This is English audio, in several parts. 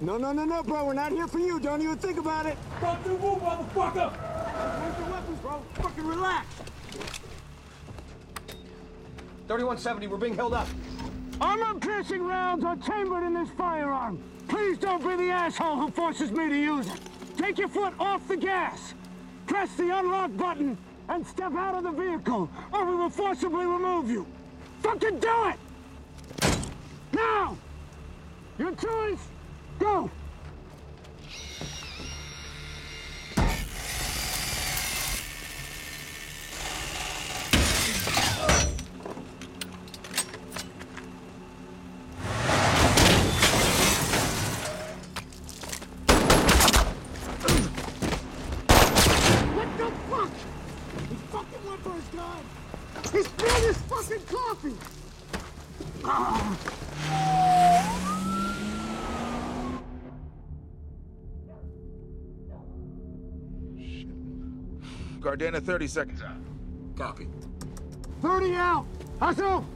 No, no, no, no, bro. We're not here for you. Don't even think about it. Don't do move, motherfucker! Where's your weapons, bro? Fucking relax. 3170, we're being held up. Armor-piercing rounds are chambered in this firearm. Please don't be the asshole who forces me to use it. Take your foot off the gas. Press the unlock button and step out of the vehicle, or we will forcibly remove you. Fucking do it! Now! Your choice, go! 30 seconds out. Copy. 30 out! Hustle!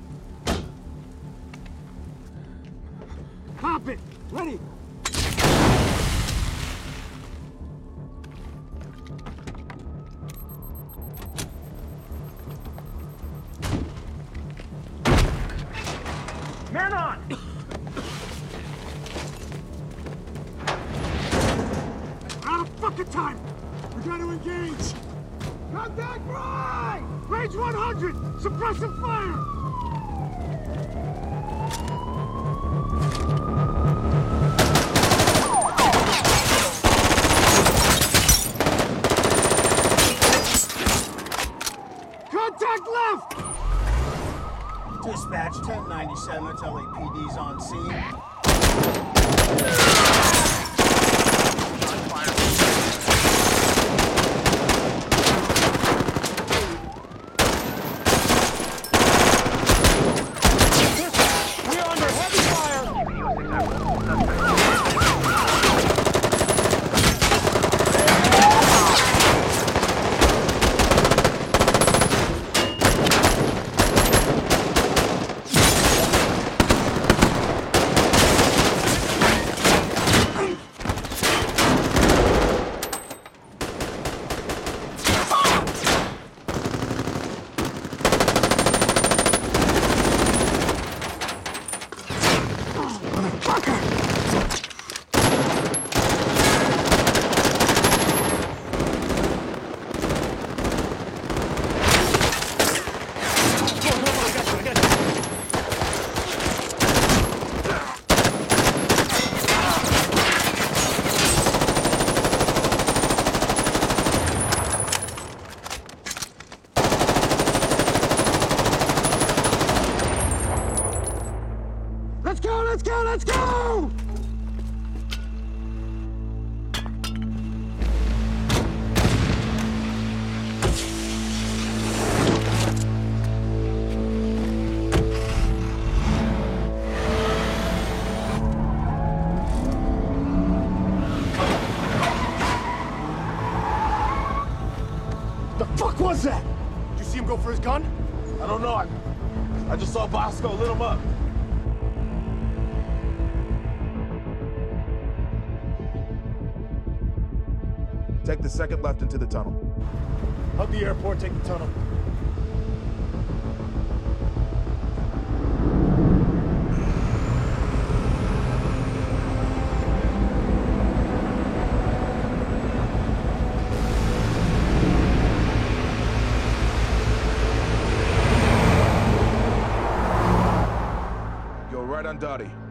Go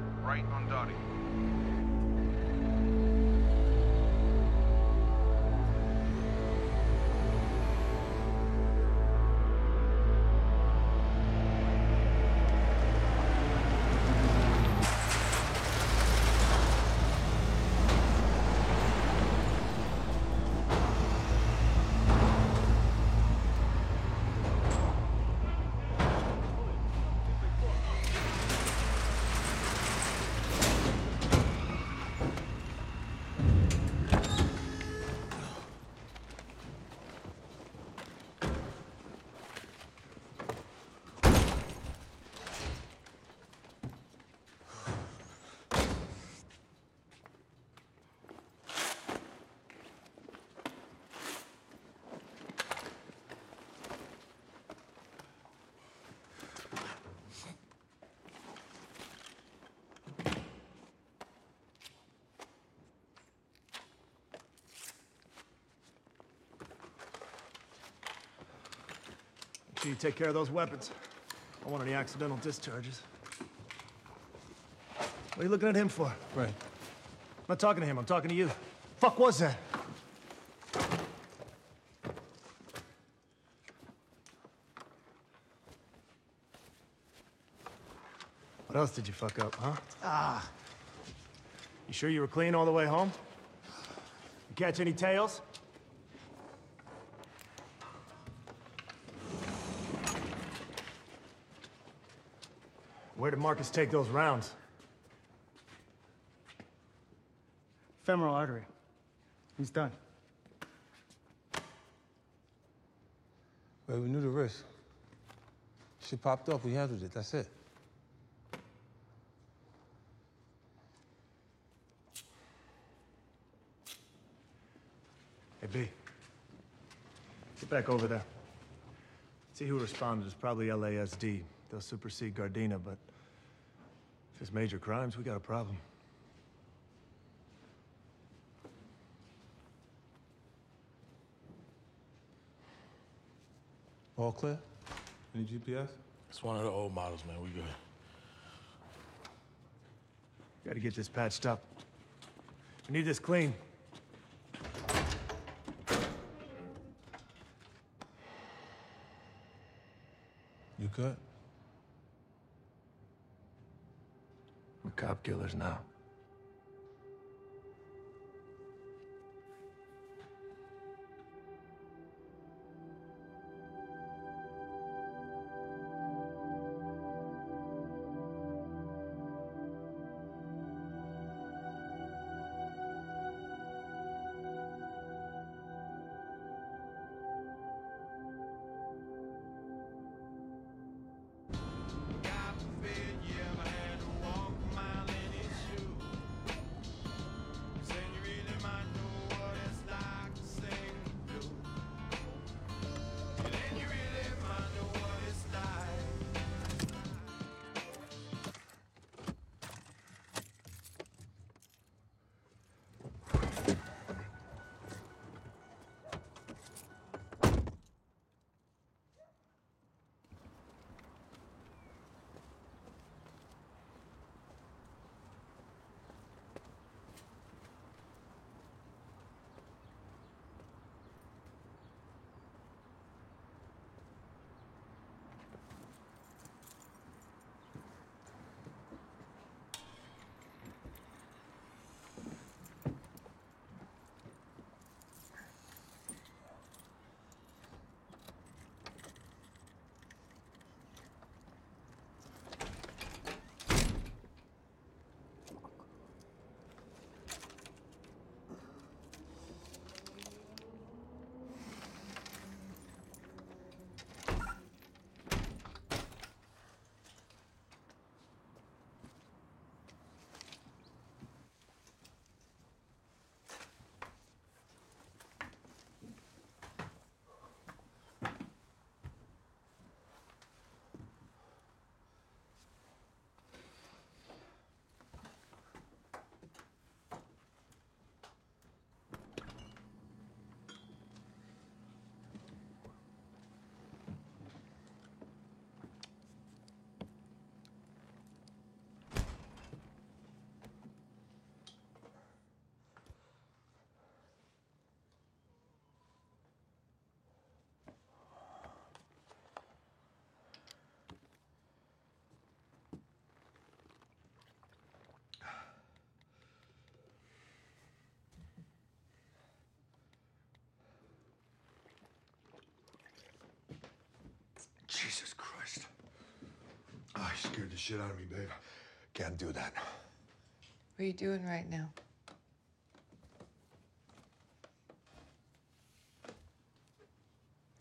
Sure you take care of those weapons. I don't want any accidental discharges. What are you looking at him for? Right. I'm not talking to him, I'm talking to you. Fuck was that? What else did you fuck up, huh? Ah. You sure you were clean all the way home? You catch any tails? Marcus take those rounds? Femoral artery. He's done. Well, we knew the risk. She popped up, we handled it, that's it. Hey, B. Get back over there. See who responded. It's probably LASD. They'll supersede Gardena, but if it's major crimes, we got a problem. All clear? Any GPS? It's one of the old models, man. We good. Gotta get this patched up. We need this clean. You good? Cop killers now. Jesus Christ. Oh, you scared the shit out of me, babe. Can't do that. What are you doing right now?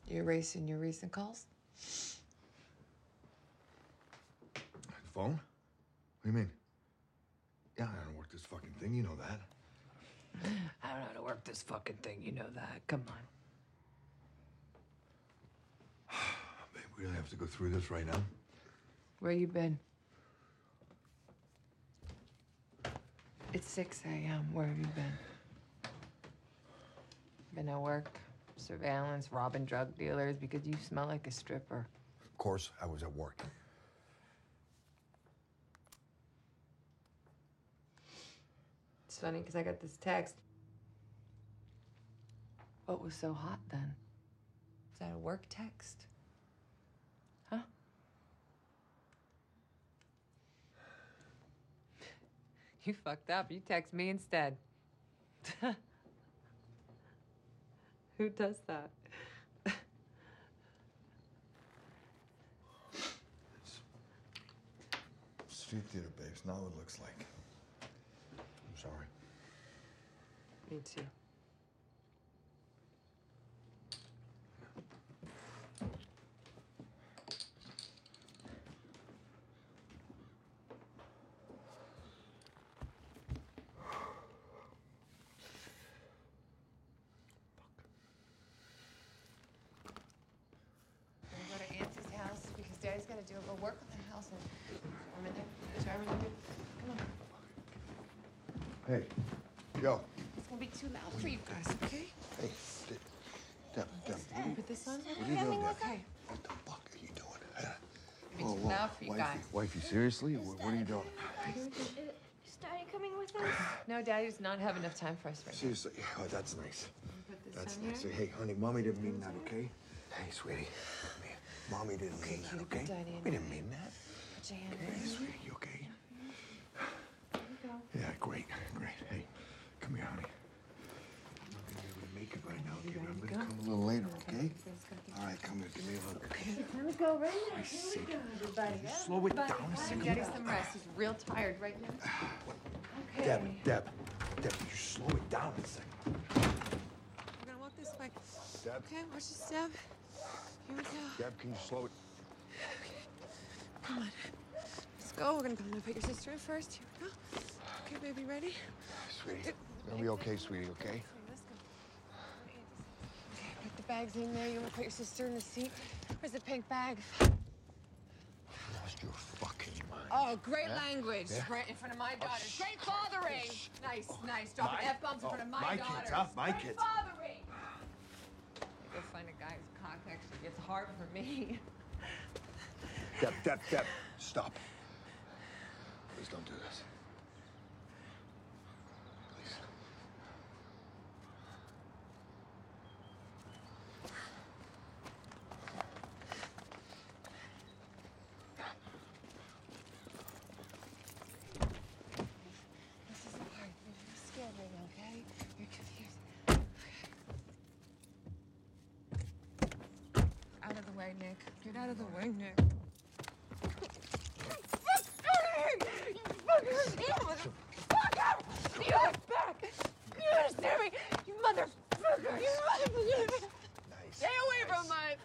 You erasing your recent calls? Phone? What do you mean? Yeah, I don't work this fucking thing, you know that. I don't know how to work this fucking thing, you know that. Come on. Babe, we really have to go through this right now? Where you been? It's 6 a.m. Where have you been? Been at work? surveillance, robbing drug dealers because you smell like a stripper. Of course, I was at work. It's funny because I got this text. What was so hot then? Is that a work text? You fucked up. You text me instead. Who does that? Street theater, babes. Not what it looks like. I'm sorry. Me too. We're gonna go to Auntie's house because Daddy's gotta do a little work on the house and I'm in there. Come on. Hey, yo. It's gonna be too loud for you guys, okay? Hey, Deb. Deb, Deb. What you, Put this on. what are you doing, Deb? Okay. What the fuck are you doing? Huh? It's too loud for you wifey, guys. wifey, seriously? What, what are you doing? Is Daddy coming with us? No, Daddy does not have enough time for us right now. Seriously? Oh, that's nice. Put this That's on nice. here. Hey, honey, mommy didn't mean that, okay? Hey, sweetie. Here. Mommy didn't mean that, okay? We didn't mean that. Put your hand Hey, sweetie, you okay? Yeah, great, great. Hey, come here, honey. I'm not gonna be able to make it right now, okay? but I'm gonna come a little later, okay? All right, come here, give me a hug. Time to go right now. Here we go, everybody. Slow it down a second. Daddy some rest. He's real tired right now. Okay. Deb, Deb, Deb, you slow it down a second. We're gonna walk this way. Deb, Okay, watch the step. Here we go. Deb, can you slow it? Okay. Come on. Let's go. We're gonna come and put your sister in first. Here we go. Okay, baby, ready? Sweetie, gonna be okay, sweetie, okay? Okay, let's go. Okay, put the bags in there. You wanna put your sister in the seat? Where's the pink bag? Lost your fucking mind. Oh, great language. Right in front of my oh, daughter. Great fathering. Nice, oh, nice. Dropping F bombs in front of oh, my, my daughter. kids, huh? My Great kids. fathering. Go find a guy actually gets hard for me. Deb, Deb, Deb, stop. Please don't do this. Please. This is hard. You're scared right now, okay? You're confused. Okay. Out of the way, Nick. Get out of the way, Nick. You fucker! You motherfucker! You are back! You understand me? You motherfucker! You motherfucker! Nice. Stay away from mine!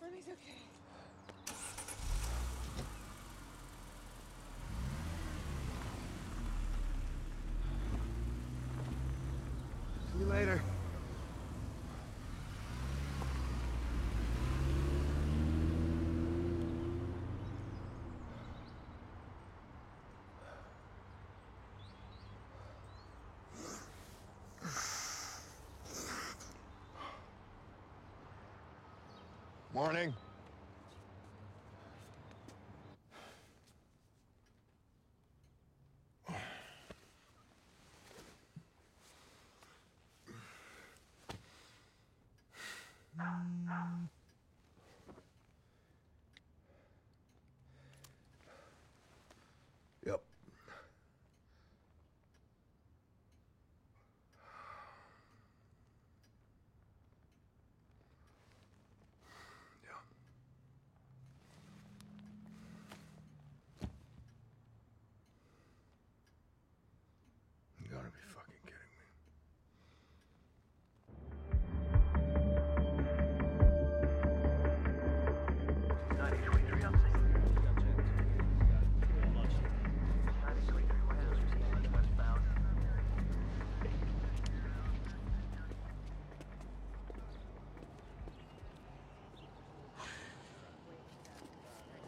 Mommy's okay. See you later. Morning. Mm.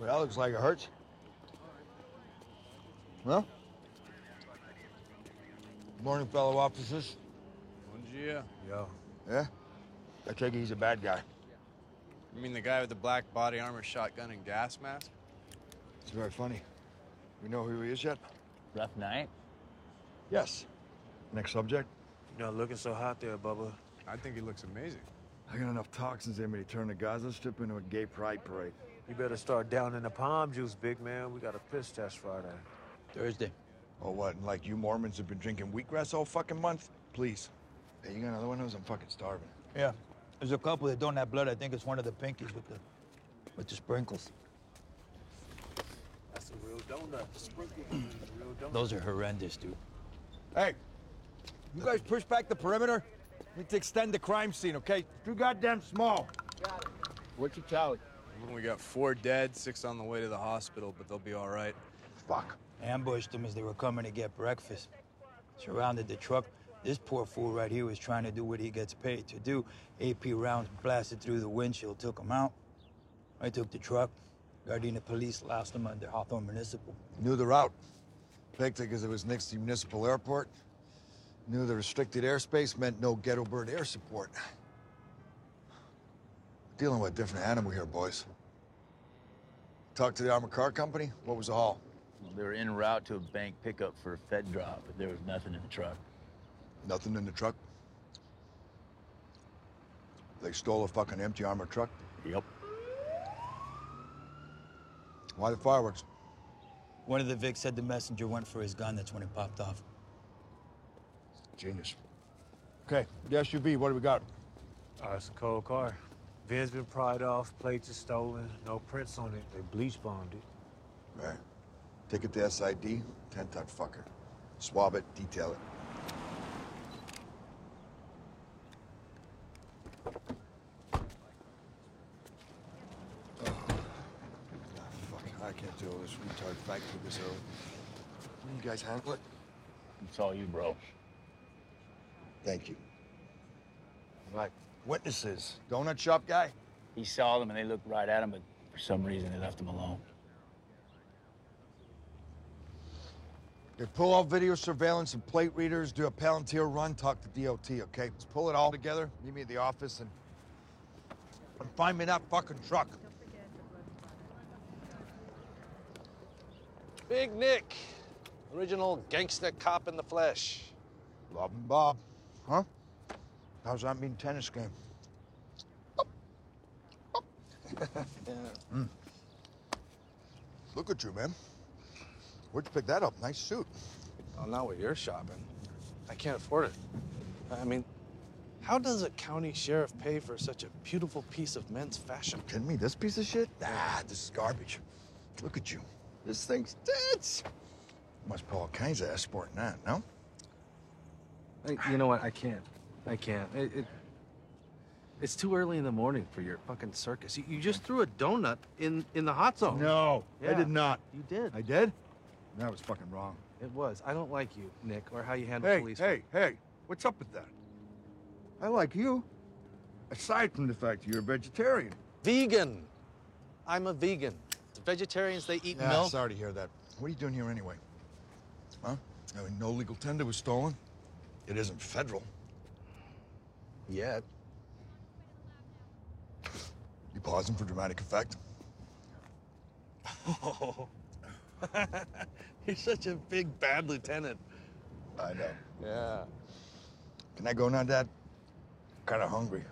Well, that looks like it hurts. Well, morning, fellow officers. Bom dia. Yo. Yeah? I take it he's a bad guy. You mean the guy with the black body armor, shotgun, and gas mask? It's very funny. We know who he is yet? Rough night? Yes. Next subject. You're not looking so hot there, Bubba. I think he looks amazing. I got enough toxins in me to turn the Gaza Strip into a gay pride parade. You better start down in the palm juice, big man. We got a piss test Friday. Thursday. Oh, what? and Like you Mormons have been drinking wheatgrass all fucking month? Please. Hey, you got another one of those? I'm fucking starving. Yeah. There's a couple that don't have blood. I think it's one of the pinkies with the with the sprinkles. That's a real donut. The sprinkle is a real donut. Those are horrendous, dude. Hey, you guys push back the perimeter. Need to extend the crime scene, okay? Too goddamn small. What's your tally? We got four dead, six on the way to the hospital, but they'll be all right. Fuck. Ambushed them as they were coming to get breakfast. Surrounded the truck. This poor fool right here was trying to do what he gets paid to do. AP rounds blasted through the windshield, took him out. I took the truck. Gardena police lost him under Hawthorne Municipal. Knew the route. Picked it because it was next to municipal airport. Knew the restricted airspace meant no ghetto bird air support. Dealing with a different animal here, boys. Talked to the armored car company. What was the haul? They were en route to a bank pickup for a Fed drop, but there was nothing in the truck. Nothing in the truck. They stole a fucking empty armored truck. Yep. Why the fireworks? One of the Vics said the messenger went for his gun. That's when it popped off. Genius. Okay, the SUV. What do we got? Oh, it's a cold car. Van's been pried off, plates are stolen, no prints on it. They bleach bombed it. Right. Take it to SID. Ten ton fucker. Swab it. Detail it. Oh. Ah, fuck, I can't do all this retard factory this early. Can you guys handle it? It's all you, bro. Thank you. Right. Witnesses. Donut shop guy? He saw them and they looked right at him, but for some reason they left him alone. They pull off video surveillance and plate readers, do a Palantir run, talk to DOT, okay? Let's pull it all together, meet me at the office, and, and find me that fucking truck. Big Nick. Original gangster cop in the flesh. Bob and Bob. Huh? How's that mean tennis game? Mm. Look at you, man. Where'd you pick that up? Nice suit. Well, not what you're shopping. I can't afford it. I mean, how does a county sheriff pay for such a beautiful piece of men's fashion? Kidding me? This piece of shit? Nah, this is garbage. Look at you. This thing's tits. Must pull all kinds of sport in that, no? Hey, you know what? I can't. I can't. It, it, it's too early in the morning for your fucking circus. You, you just threw a donut in, in the hot zone. No, I Yeah. did not. You did. I did? That was fucking wrong. It was. I don't like you, Nick, or how you handle Hey, police. hey, hey, what's up with that? I like you. Aside from the fact that you're a vegetarian. Vegan. I'm a vegan. The vegetarians, they eat Yeah, milk. sorry to hear that. What are you doing here anyway? Huh? I mean, no legal tender was stolen. It isn't federal. Yet. You pausing for dramatic effect? Oh. You're such a big bad lieutenant. I know. Yeah. Can I go now, Dad? Kind of hungry.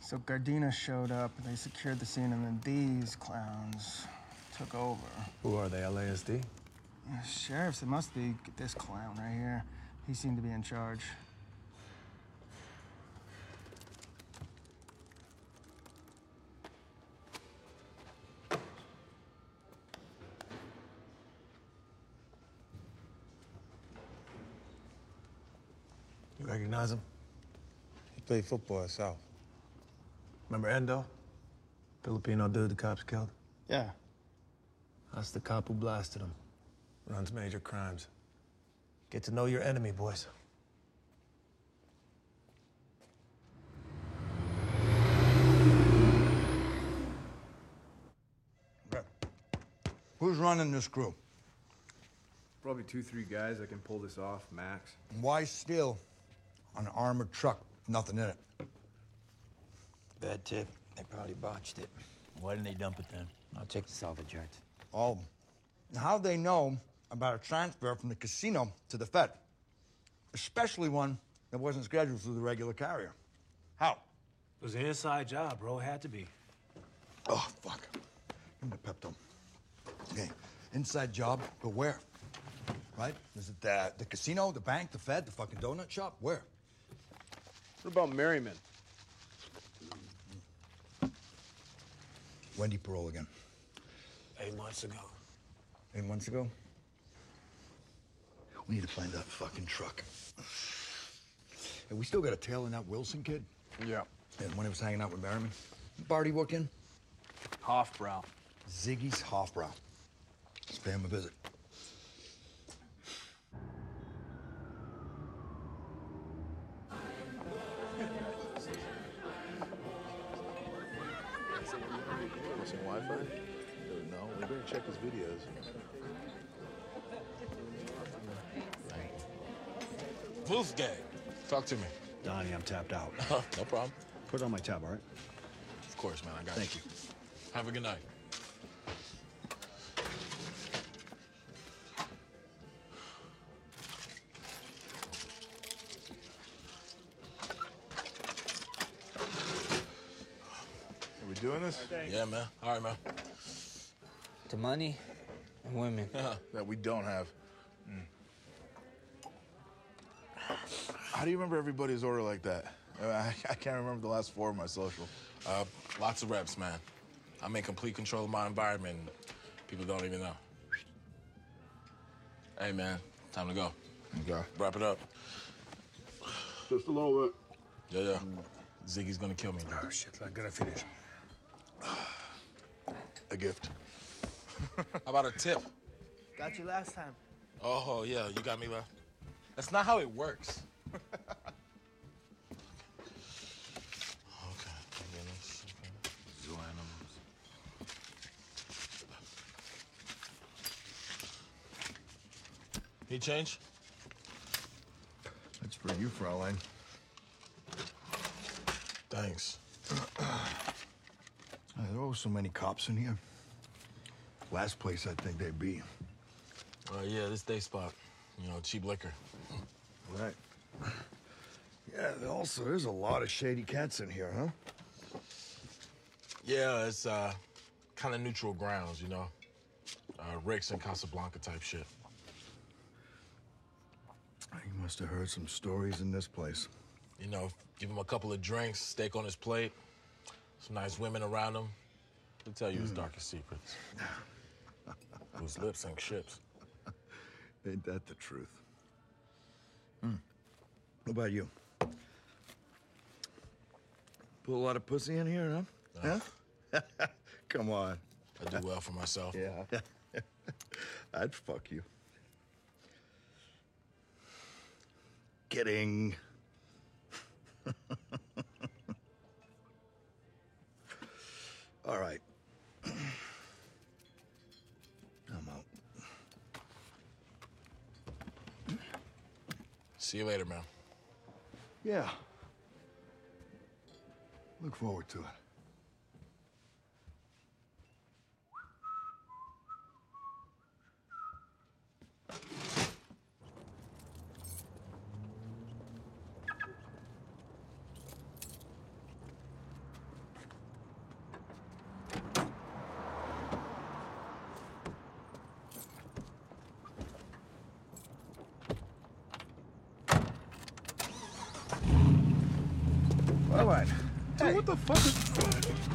So Gardena showed up, they secured the scene, and then these clowns took over. Who are they, LASD? Uh, sheriffs, it must be this clown right here. He seemed to be in charge. You recognize him? He played football at South. Remember Endo? Filipino dude the cops killed? Yeah. That's the cop who blasted him. Runs major crimes. Get to know your enemy, boys. Who's running this crew? Probably two, three guys that can pull this off, max. Why steal an armored truck? Nothing in it. Bad tip. They probably botched it. Why didn't they dump it then? I'll check the salvage yard. Oh. How'd they know about a transfer from the casino to the Fed? Especially one that wasn't scheduled through the regular carrier. How? It was an inside job, bro. It had to be. Oh, fuck. Give me the Pepto. Okay, inside job, but where? Right? Is it the, the casino, the bank, the Fed, the fucking donut shop? Where? What about Merrimen? Wendy Parole again. Eight months ago. Eight months ago? We need to find that fucking truck. And we still got a tail in that Wilson kid? Yeah. And when he was hanging out with Merrimen? Barty work in? Hofbrau. Ziggy's Hofbrau. Let's pay him a visit. Wolfgang, talk to me. Donnie, I'm tapped out. no problem. Put it on my tab, all right? Of course, man. I got it. Thank you. Have a good night. Are we doing this? Yeah, man. All right, man. The money and women. that we don't have. How do you remember everybody's order like that? I, I can't remember the last four of my social. Uh, lots of reps, man. I'm in complete control of my environment. and People don't even know. Hey, man. Time to go. Okay. Wrap it up. Just a little bit. Yeah, yeah. Ziggy's gonna kill me. Oh, shit. I gotta finish. A gift. How about a tip? Got you last time. Oh, yeah, you got me left. That's not how it works. Zoo animals. Need change? That's for you, Fraulein. Thanks. There are so many cops in here. Last place I think they'd be. Uh, yeah, this day spot. You know, cheap liquor. Right. Yeah, also there's a lot of shady cats in here, huh? Yeah, it's uh, kind of neutral grounds, you know. Uh, Rick's and Casablanca type shit. You must have heard some stories in this place. You know, give him a couple of drinks, steak on his plate, some nice women around him. He'll tell you his darkest secrets. Whose lips sink ships. Ain't that the truth? Hmm. What about you? Put a lot of pussy in here, huh? Huh? Come on. I do well for myself. Yeah. I'd fuck you. Kidding. All right. I'm out. See you later, man. Yeah. Look forward to it. What the fuck is...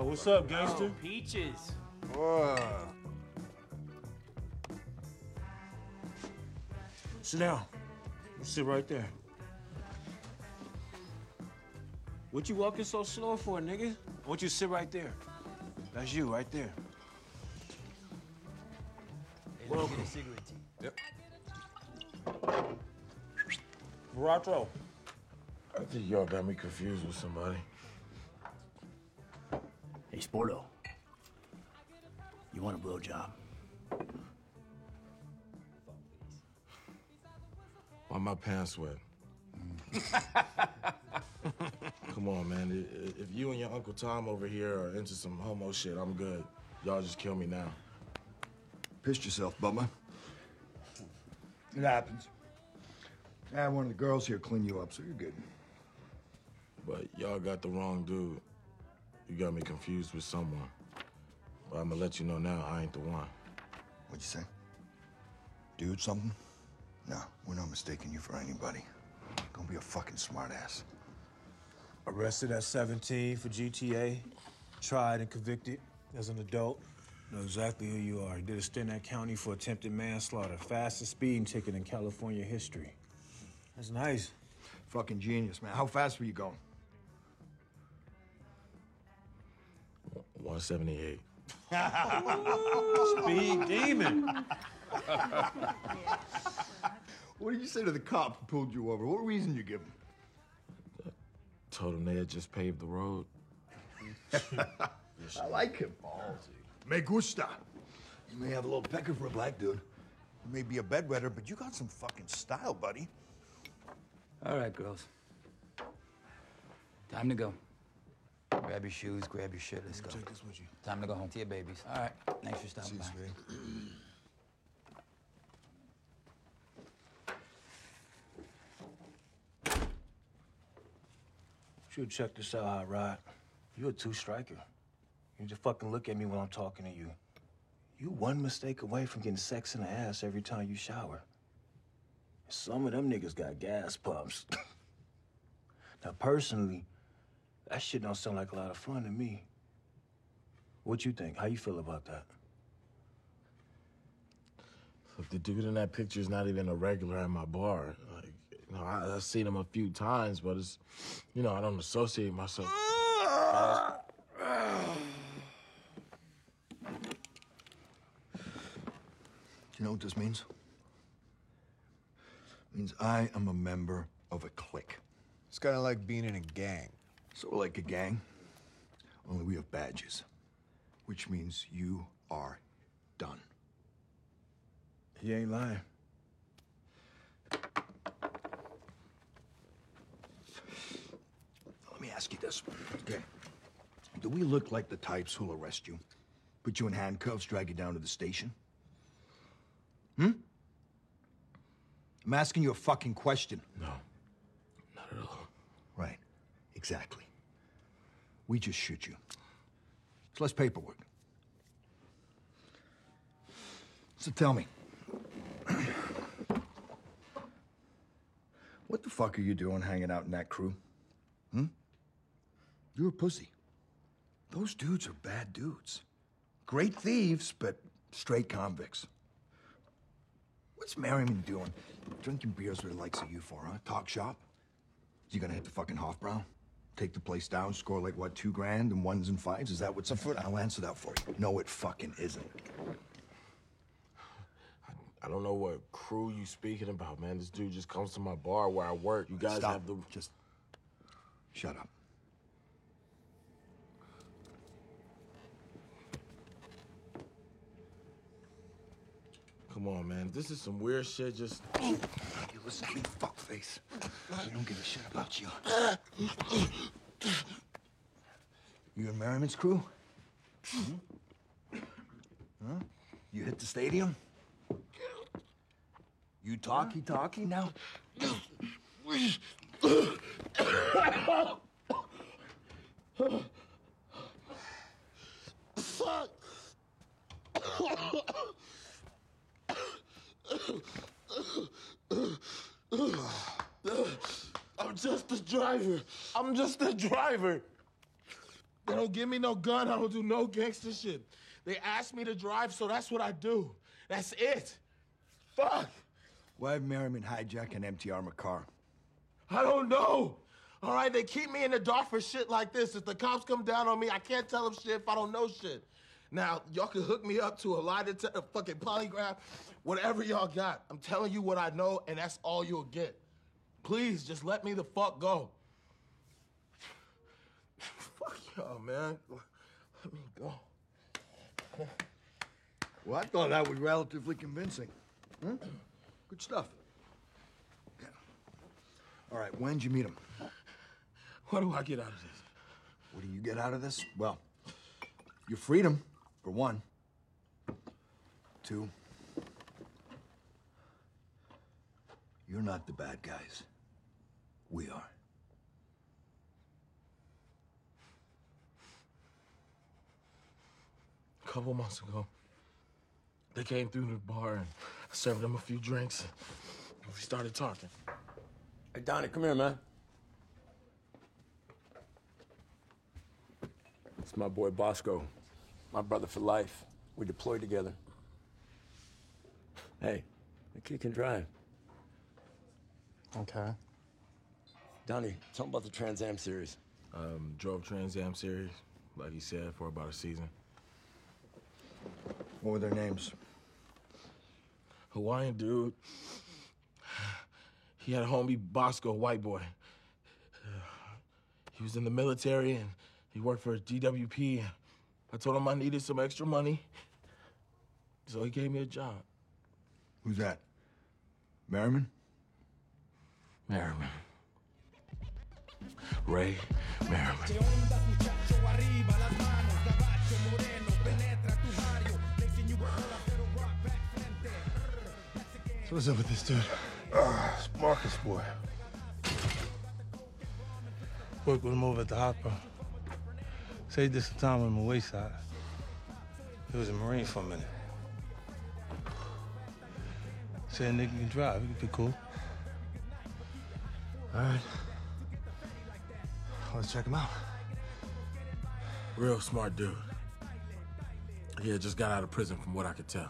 Oh, what's up, gangster? Peaches. Whoa. Sit down. You sit right there. What you walking so slow for, nigga? I want you to sit right there. That's you, right there. Welcome. Yep. Verato. I think y'all got me confused with somebody. Hey, Sporto. You want a blowjob? Why my pants wet? Mm. Come on, man. I- i- If you and your Uncle Tom over here are into some homo shit, I'm good. Y'all just kill me now. Pissed yourself, Bubba. It happens. I had one of the girls here clean you up, so you're good. But y'all got the wrong dude. You got me confused with someone. But I'm gonna let you know now, I ain't the one. What'd you say? Dude, something? No, we're not mistaking you for anybody. Don't be a fucking smartass. Arrested at 17 for GTA. Tried and convicted as an adult. Know exactly who you are. Did a stint in that county for attempted manslaughter. Fastest speeding ticket in California history. That's nice. Fucking genius, man. How fast were you going? 178. Speed demon. what did you say to the cop who pulled you over? What reason you give him? Told him they had just paved the road. I like him. Me gusta. You may have a little pecker for a black dude. You may be a bedwetter, but you got some fucking style, buddy. All right, girls. Time to go. Grab your shoes, grab your shit, let's go. Take this with you. Time to go home to your babies. All right, thanks for stopping by. Should check this out, Hot Rod. You a two striker. You just fucking look at me when I'm talking to you. You one mistake away from getting sex in the ass every time you shower. Some of them niggas got gas pumps. now, personally, that shit don't sound like a lot of fun to me. What you think? How you feel about that? Look, the dude in that picture is not even a regular at my bar. Like, you know, I, I've seen him a few times, but it's, you know, I don't associate myself. Do you know what this means? It means I am a member of a clique. It's kind of like being in a gang. Sort of like a gang, only we have badges, which means you are done. He ain't lying. Let me ask you this, okay? Do we look like the types who'll arrest you, put you in handcuffs, drag you down to the station? Hmm? I'm asking you a fucking question. No, not at all. Right, exactly. We just shoot you. It's less paperwork. So tell me, what the fuck are you doing hanging out in that crew? Hmm? You're a pussy. Those dudes are bad dudes. Great thieves, but straight convicts. What's Merrimen doing? Drinking beers with the likes of you for, huh? Talk shop? You gonna hit the fucking Hofbrau? Take the place down, score like what, two grand and ones and fives? Is that what's afoot? I'll answer that for you. No, it fucking isn't. I don't know what crew you speaking about, man. This dude just comes to my bar where I work. You guys Stop. have the just shut up. Come on, man. This is some weird shit. Just You listen to me, fuckface. We don't give a shit about you. You in Merrimen's crew? Hmm? Huh? You hit the stadium? You talkie talkie now? Fuck! I'm just a driver. I'm just a driver. They don't give me no gun. I don't do no gangster shit. They asked me to drive, so that's what I do. That's it. Fuck. Why did Merrimen hijack an empty armored car? I don't know. All right, they keep me in the dark for shit like this. If the cops come down on me, I can't tell them shit if I don't know shit. Now, y'all can hook me up to a lie detector, fucking polygraph, whatever y'all got. I'm telling you what I know, and that's all you'll get. Please, just let me the fuck go. fuck y'all, man. Let me go. Well, I thought that was relatively convincing. Hmm? Good stuff. Yeah. All right, when'd you meet him? What do I get out of this? What do you get out of this? Well, your freedom, for one. Two, you're not the bad guys. We are. A couple months ago, they came through the bar and I served them a few drinks. And we started talking. Hey, Donnie, come here, man. It's my boy Bosco, my brother for life. We deployed together. Hey, the kid can drive. Okay. Donnie, tell him about the Trans Am series. Um, drove Trans Am series, like you said, for about a season. What were their names? Hawaiian dude. He had a homie Bosco, white boy. He was in the military and he worked for DWP. I told him I needed some extra money, so he gave me a job. Who's that? Merrimen? Merrimen. Ray Merrimen. So what's up with this dude? Uh, it's Marcus boy. Worked with him over at the Hopper. Say he did some time on him on Wayside. He was a Marine for a minute. Said nigga can drive. He could be cool. All right. Let's check him out. Real smart dude. Yeah, just got out of prison from what I could tell.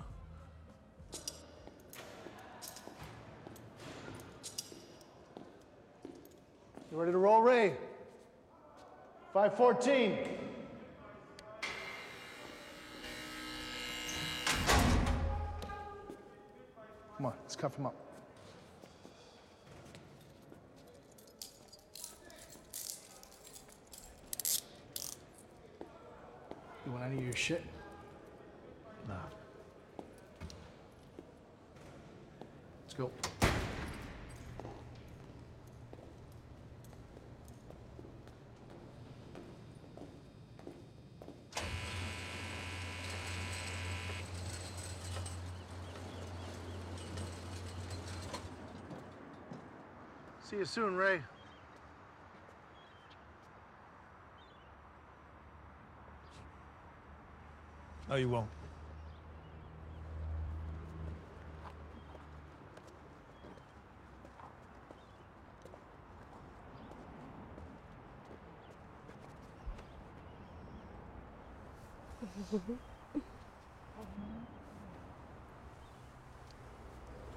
You ready to roll, Ray? 514. Come on, let's cuff him up. You want any of your shit? Nah. Let's go. See you soon, Ray. No, you won't.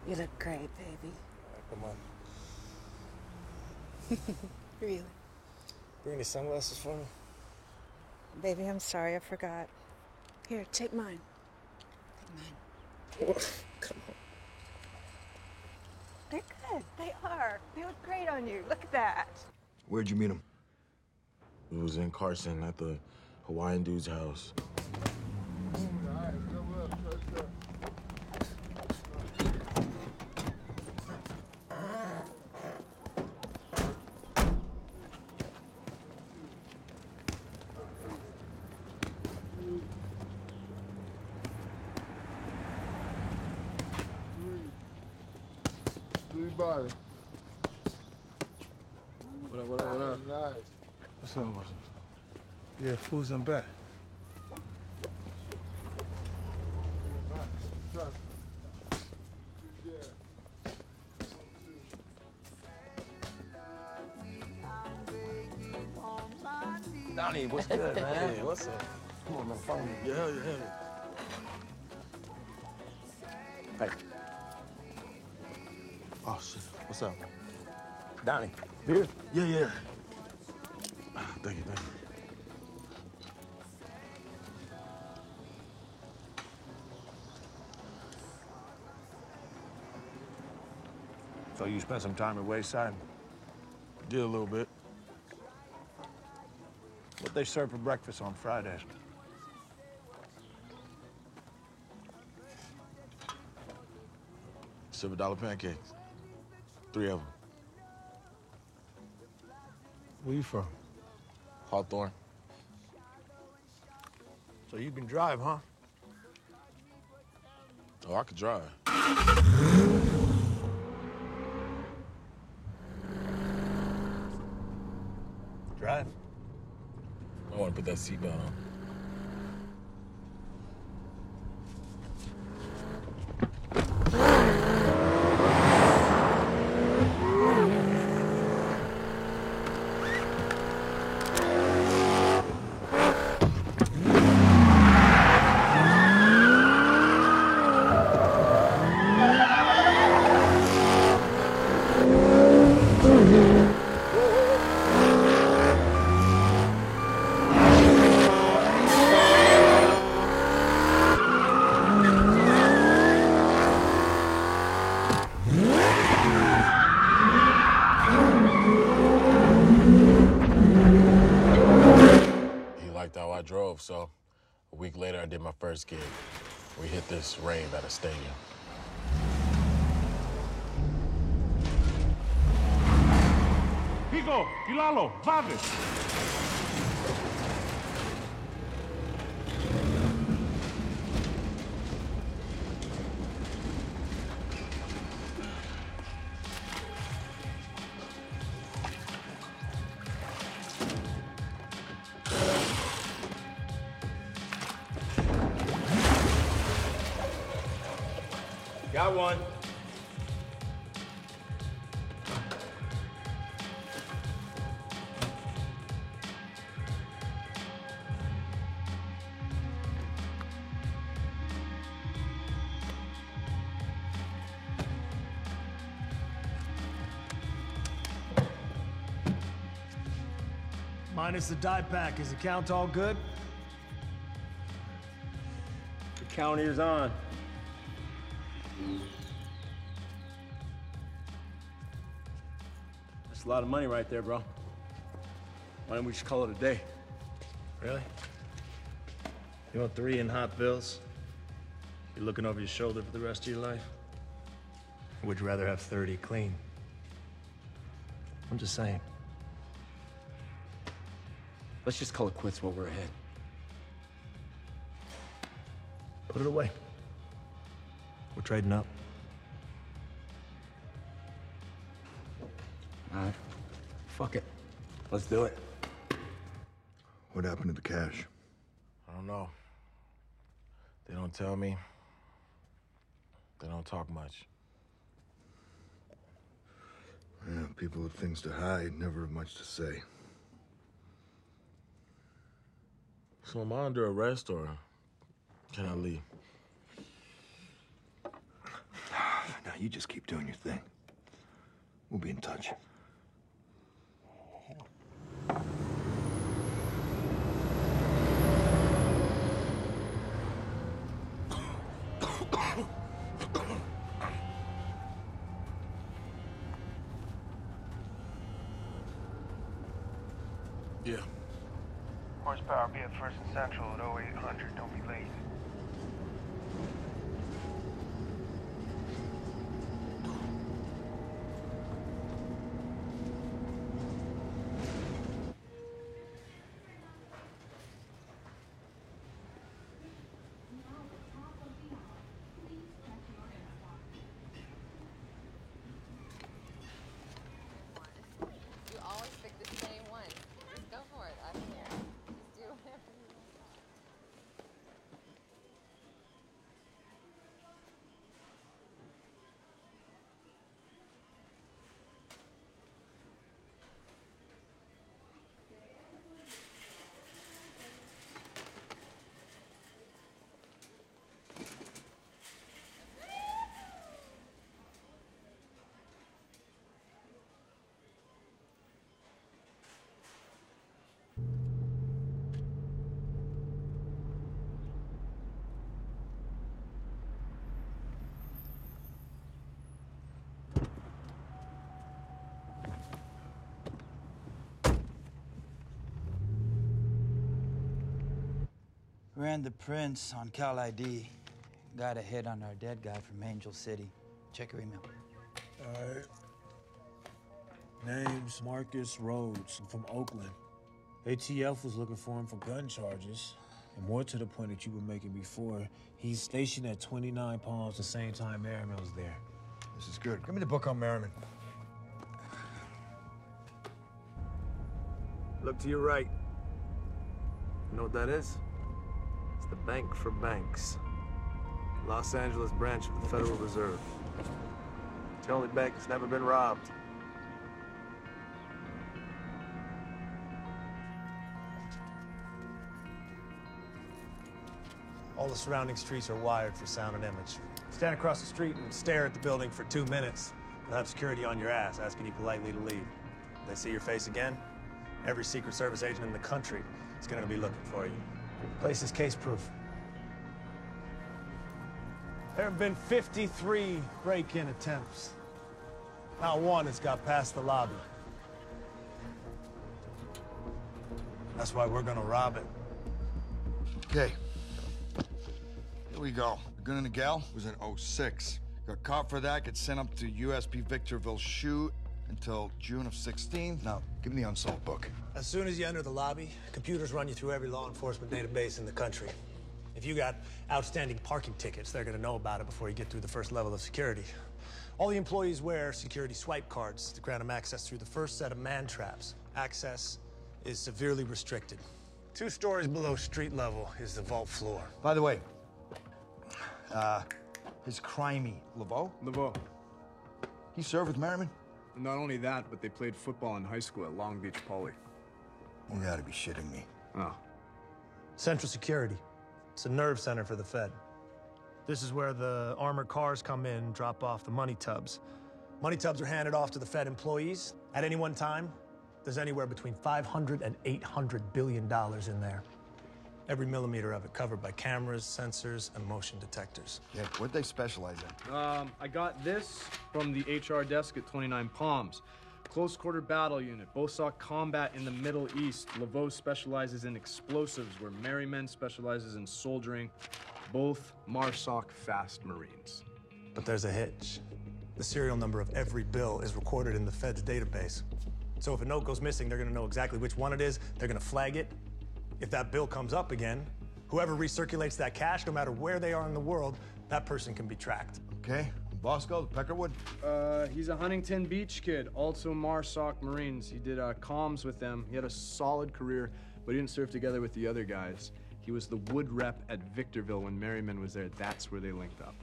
You look great, baby. Come on. really? Bring the sunglasses for me. Baby, I'm sorry, I forgot. Here, take mine. Take mine. Come on. They're good. They are. They look great on you. Look at that. Where'd you meet him? It was in Carson at the Hawaiian dude's house. Three body. What up, what up, what up? Nice. What's up, what's up? Yeah, in I'm back. Donnie, what's good, man? Hey, what's up? Come on, man. Follow me. Yeah, yeah. Hey, Oh shit. What's up? Donnie. Beer? Yeah, yeah. Thank you, thank you. You spent some time at Wayside? Did a little bit. What they serve for breakfast on Fridays? Silver dollar pancakes. Three of them. Where you from? Hawthorne. So you can drive, huh? Oh, I could drive. Drive. I want to put that seatbelt on. He liked how I drove, so a week later I did my first gig. We hit this rave at a stadium. Pico, Kilalo, Vavis. Minus the die pack. Is the count all good? The count is on. That's a lot of money right there, bro. Why don't we just call it a day? Really? You want three in hot bills? You're looking over your shoulder for the rest of your life? Would you rather have 30 clean? I'm just saying. Let's just call it quits while we're ahead. Put it away. We're trading up. All right. Fuck it. Let's do it. What happened to the cash? I don't know. They don't tell me. They don't talk much. Yeah, people with things to hide never have much to say. So am I under arrest or can I leave? Now you just keep doing your thing. We'll be in touch. Yeah. Horsepower be at First and Central at 0800. Don't be late. You always pick the same one. Just go for it. I don't care. Just do whatever you want. Ran the prints on Cal ID. Got a hit on our dead guy from Angel City. Check your email. Alright. Name's Marcus Rhodes. I'm from Oakland. ATF was looking for him for gun charges. And more to the point that you were making before, he's stationed at 29 Palms the same time Merrimen was there. This is good. Give me the book on Merrimen. Look to your right. You know what that is? It's the Bank for Banks. Los Angeles branch of the Federal Reserve. It's the only bank that's never been robbed. All the surrounding streets are wired for sound and image. Stand across the street and stare at the building for two minutes. You'll have security on your ass asking you politely to leave. If they see your face again, every Secret Service agent in the country is going to be looking for you. Place is case proof. There have been 53 break-in attempts. Not one has got past the lobby. That's why we're gonna rob it. Okay. Here we go. Gun in the gal was in 06. Got caught for that, Got sent up to USP Victorville shoot until June of 16. Now, give me the unsolved book. As soon as you enter the lobby, computers run you through every law enforcement database in the country. If you got outstanding parking tickets, they're gonna know about it before you get through the first level of security. All the employees wear security swipe cards to grant them access through the first set of man traps. Access is severely restricted. Two stories below street level is the vault floor. By the way, uh, his crimey, Laveau? Laveau. He served with Merrimen? Not only that, but they played football in high school at Long Beach Poly. You gotta be shitting me. Oh. Central Security. It's a nerve center for the Fed. This is where the armored cars come in and drop off the money tubs. Money tubs are handed off to the Fed employees. At any one time, there's anywhere between 500 and 800 billion dollars in there. Every millimeter of it covered by cameras, sensors, and motion detectors. Yeah, what'd they specialize in? Um, I got this from the HR desk at 29 Palms. Close quarter battle unit. Both saw combat in the Middle East. Laveau specializes in explosives, where Merrimen specializes in soldiering. Both MARSOC fast Marines. But there's a hitch. The serial number of every bill is recorded in the Fed's database. So if a note goes missing, they're gonna know exactly which one it is, they're gonna flag it. If that bill comes up again, whoever recirculates that cash, no matter where they are in the world, that person can be tracked. Okay. Bosco, Peckerwood? Uh, he's a Huntington Beach kid, also MARSOC Marines. He did uh, comms with them. He had a solid career, but he didn't serve together with the other guys. He was the wood rep at Victorville when Merrimen was there. That's where they linked up.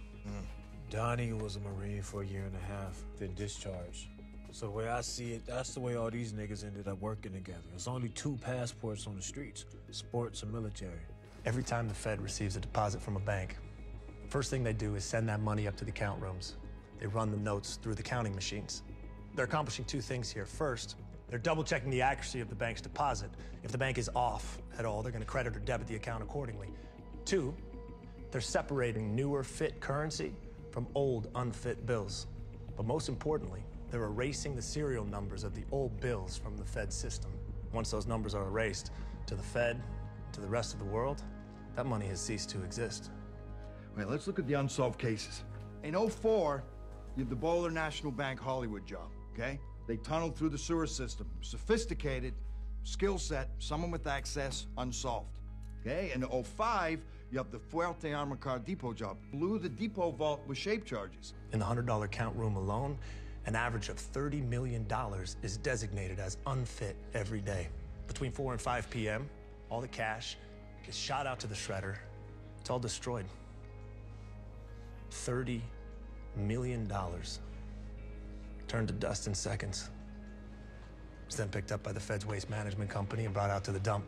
Donnie was a Marine for a year and a half, then discharged. So the way I see it, that's the way all these niggas ended up working together. There's only two passports on the streets, sports and military. Every time the Fed receives a deposit from a bank, first thing they do is send that money up to the count rooms. They run the notes through the counting machines. They're accomplishing two things here. First, they're double checking the accuracy of the bank's deposit. If the bank is off at all, they're going to credit or debit the account accordingly. Two, they're separating newer fit currency from old unfit bills. But most importantly, they're erasing the serial numbers of the old bills from the Fed system. Once those numbers are erased to the Fed, to the rest of the world, that money has ceased to exist. Let's look at the unsolved cases. In 04, you had the Bowler National Bank Hollywood job, okay? They tunneled through the sewer system. Sophisticated, skill set, someone with access, unsolved. Okay? In 05, you have the Fuerte Armor Car Depot job. Blew the depot vault with shape charges. In the $100 count room alone, an average of $30 million is designated as unfit every day. Between 4 and 5 p.m., all the cash is shot out to the shredder. It's all destroyed. $30 million turned to dust in seconds. Was then picked up by the Fed's waste management company and brought out to the dump.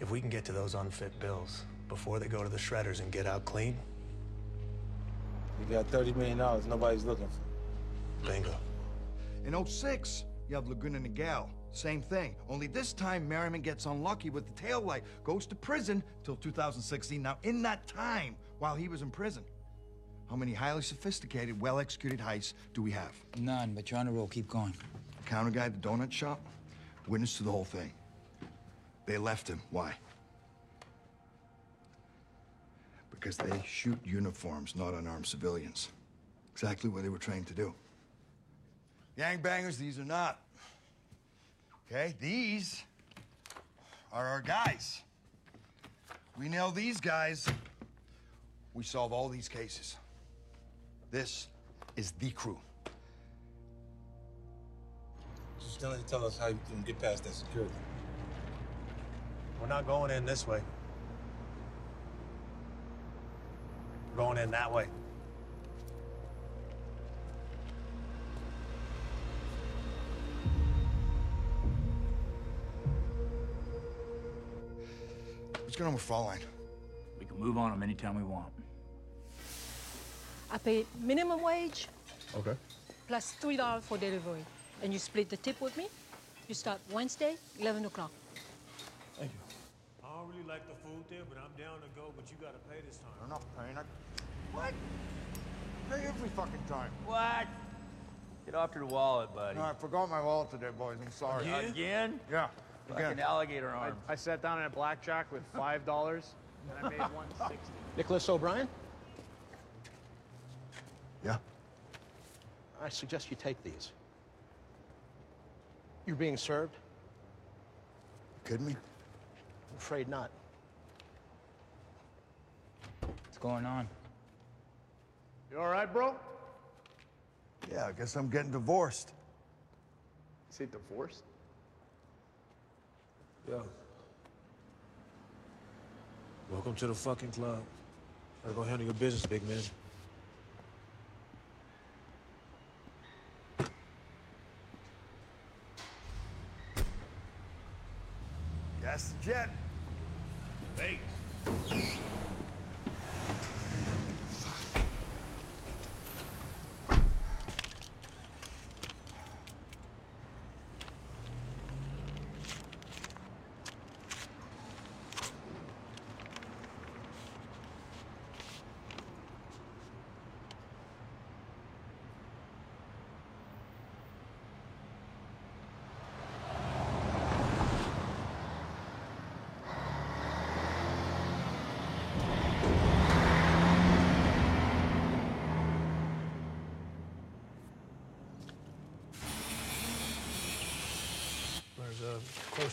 If we can get to those unfit bills before they go to the shredders and get out clean, You got $30 million nobody's looking for. bingo. In 06, you have Laguna Niguel. Same thing. Only this time, Merrimen gets unlucky with the tail light, goes to prison till 2016. Now, in that time, while he was in prison, how many highly sophisticated, well executed heists do we have? None, but you're on a roll. Keep going. Counter guy at the donut shop, witness to the whole thing. They left him. Why? Because they shoot uniforms, not unarmed civilians. Exactly what they were trained to do. Gangbangers, these are not. Okay? These are our guys. We nail these guys, we solve all these cases. This is the crew. Just tell, tell us how you can get past that security. We're not going in this way. We're going in that way. What's going on with Fraulein? We can move on them anytime we want. I pay minimum wage Okay. $3 for delivery. And you split the tip with me. You start Wednesday, 11 o'clock. Thank you. I don't really like the food there, but I'm down to go, but you gotta pay this time. I'm not paying. I... What? Pay every fucking time. What? Get off your wallet, buddy. No, I forgot my wallet today, boys. I'm sorry. Again? Again? Yeah. Fucking Again. alligator I, arm. I sat down at blackjack with five dollars, and I made one sixty. Nicholas O'Brien, Yeah? I suggest you take these. You're being served? You Kidding me? I'm afraid not. What's going on? You all right, bro? Yeah, I guess I'm getting divorced. Say divorced? Yo. Welcome to the fucking club. Gotta go handle your business, big man. Gas the jet. Hey.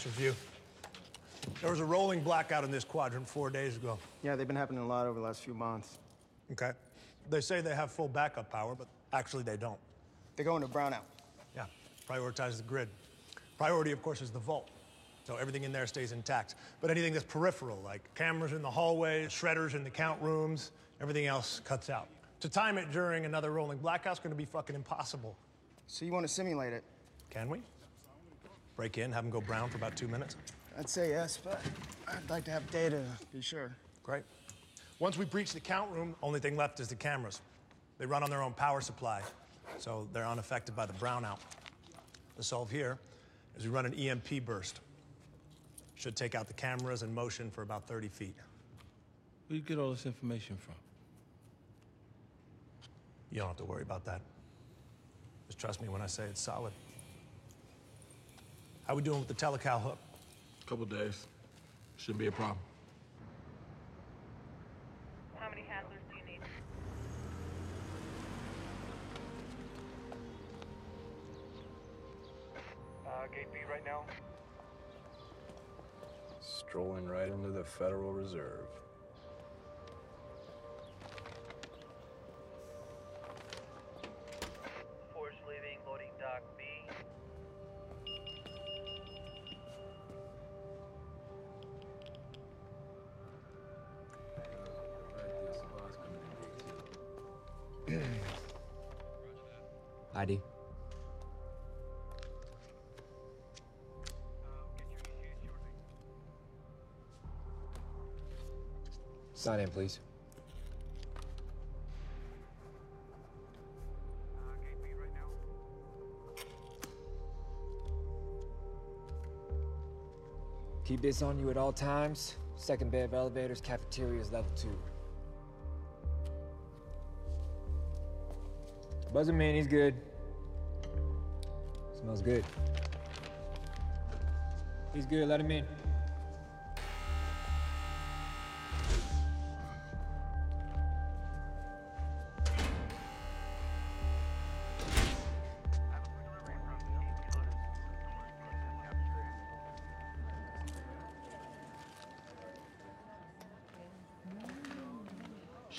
View. There was a rolling blackout in this quadrant four days ago. Yeah, they've been happening a lot over the last few months. Okay. They say they have full backup power, but actually they don't. They're going to brownout. Yeah, prioritize the grid. Priority, of course, is the vault. So everything in there stays intact. But anything that's peripheral, like cameras in the hallways, shredders in the count rooms, everything else cuts out. To time it during another rolling blackout's gonna be fucking impossible. So you want to simulate it? Can we? Break in, have them go brown for about two minutes? I'd say yes, but I'd like to have data to be sure. Great. Once we breach the count room, only thing left is the cameras. They run on their own power supply, so they're unaffected by the brownout. The solve here is we run an EMP burst. Should take out the cameras in motion for about 30 feet. Where you get all this information from? You don't have to worry about that. Just trust me when I say it's solid. How we doing with the telecal hook? Couple days. Shouldn't be a problem. How many handlers do you need? Uh, gate B right now. Strolling right into the Federal Reserve. Sign in, please. Keep this on you at all times. Second bay of elevators, cafeteria is level two. Buzz man, he's good. Smells good. He's good, let him in.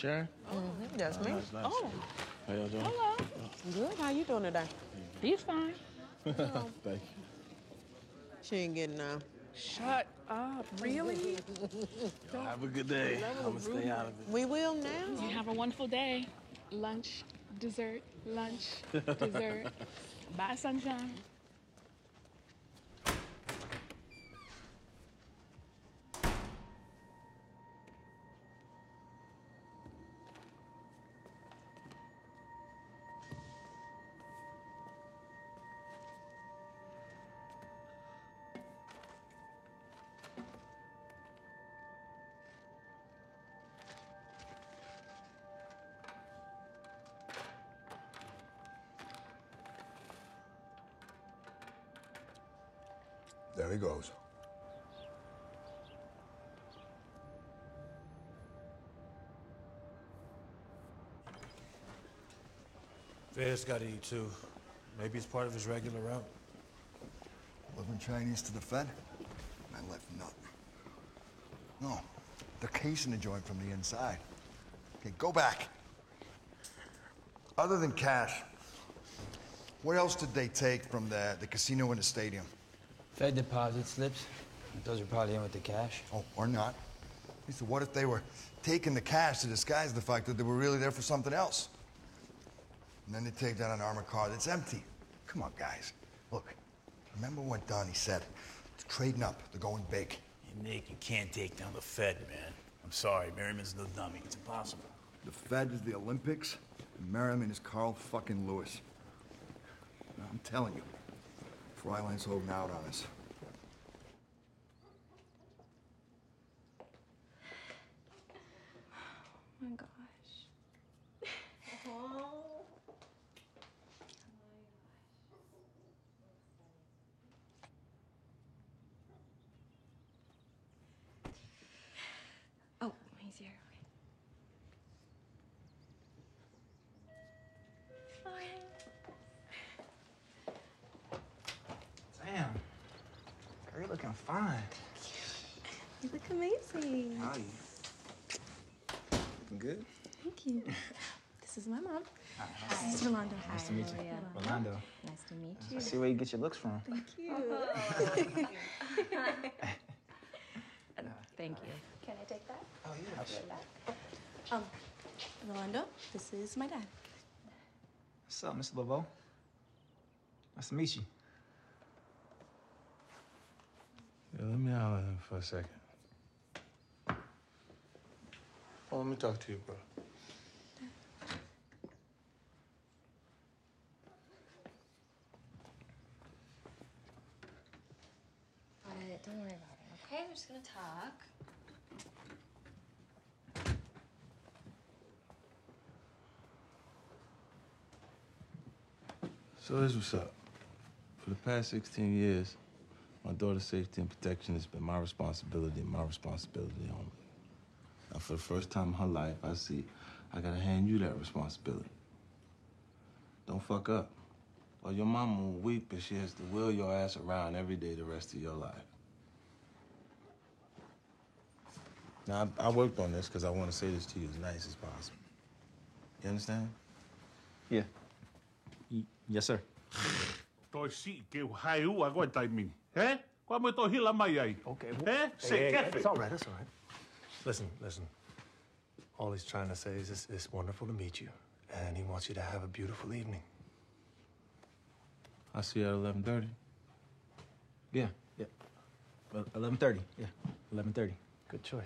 Sharon? Mm-hmm. That's me. nice, nice. Oh, How y'all doing? hello. Good. How you doing today? He's fine. Thank you. She ain't getting uh Shut up. Really? Y'all have a good day. I'm gonna stay out of it. We will now. You have a wonderful day. Lunch, dessert, lunch, dessert. Bye, sunshine. Fed's got to eat too. Maybe it's part of his regular route. Living Chinese to the Fed? I left nothing. No, they're casing the joint from the inside. Okay, go back. Other than cash, what else did they take from the, the casino and the stadium? Fed deposit slips. Those are probably in with the cash. Oh, or not. So what if they were taking the cash to disguise the fact that they were really there for something else? And then they take down an armored car that's empty. Come on, guys. Look, remember what Donnie said? It's trading up. They're going big. Hey, Nick, you can't take down the Fed, man. I'm sorry, Merrimen's no dummy. It's impossible. The Fed is the Olympics, and Merrimen is Carl fucking Lewis. Now, I'm telling you, Freiland's holding out on us. Oh my gosh. Oh, he's here. Okay. Damn. Girl, you're looking fine. You look amazing. How are you? Looking good? Thank you. This is my mom. Hi. This is Rolando. Nice to meet you. Rolando. Nice to meet you. I you. see where you get your looks from. Thank you. Thank you. Can I take that? Oh, yeah. I'll be right back. Um, Rolando, this is my dad. What's up, Mr. Laveau? Nice to meet you. Yeah, let me holler at him for a second. Oh, let me talk to you, bro. Don't worry about it, okay? We're just gonna talk. So here's what's up. For the past 16 years, my daughter's safety and protection has been my responsibility and my responsibility only. Now, for the first time in her life, I see I gotta hand you that responsibility. Don't fuck up. Or your mama will weep if she has to wheel your ass around every day the rest of your life. Now, I, I worked on this because I want to say this to you as nice as possible. You understand? Yeah. yes, sir. Toi si ke hai u agora timing. Eh? Kwa mo to hila mai ai. Okay. Eh? Se kefe. It's all right. It's all right. Listen, listen. All he's trying to say is it's, it's wonderful to meet you, and he wants you to have a beautiful evening. I'll see you at 11.30. Yeah, yeah. Well, 11.30. Yeah, 11.30. Good choice.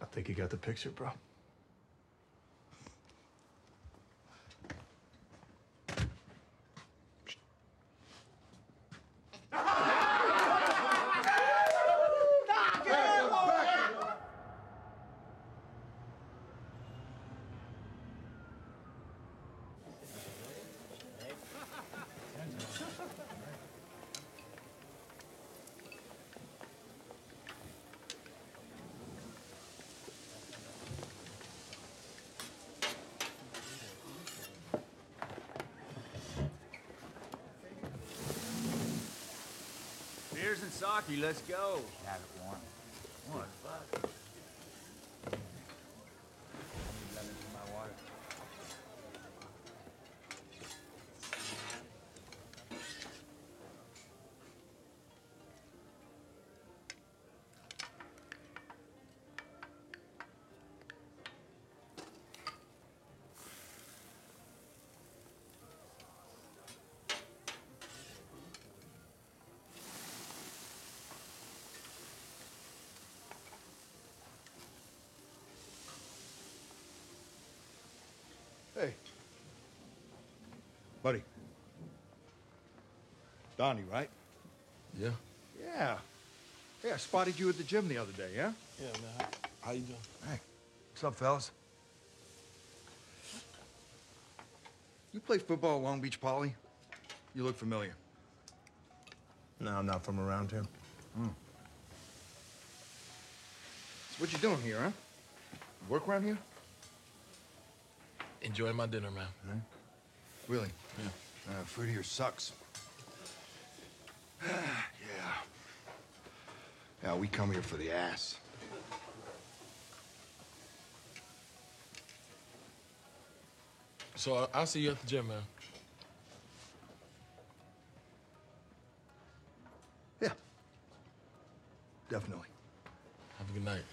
I think you got the picture, bro. Sake, let's go. Buddy. Donnie, right? Yeah. Yeah. Hey, I spotted you at the gym the other day, yeah? Yeah, man. How you doing? Hey. What's up, fellas? You play football at Long Beach Poly? You look familiar. No, I'm not from around here. Hmm. So what you doing here, huh? Work around here? Enjoying my dinner, man. Really? Yeah. Uh, food here sucks. yeah. Yeah, we come here for the ass. So I- I'll see you at the gym, man. Yeah. Definitely. Have a good night.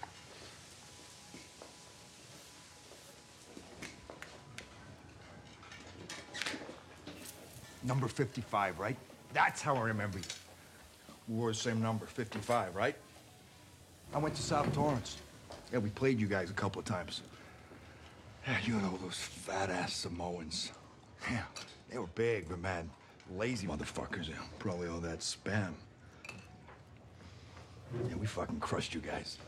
Number 55, right? That's how I remember you. We wore the same number, 55, right? I went to South Torrance. Yeah, we played you guys a couple of times. Yeah, you know those fat-ass Samoans. Yeah, they were big, but man, lazy motherfuckers. Yeah, probably all that spam. Yeah, we fucking crushed you guys.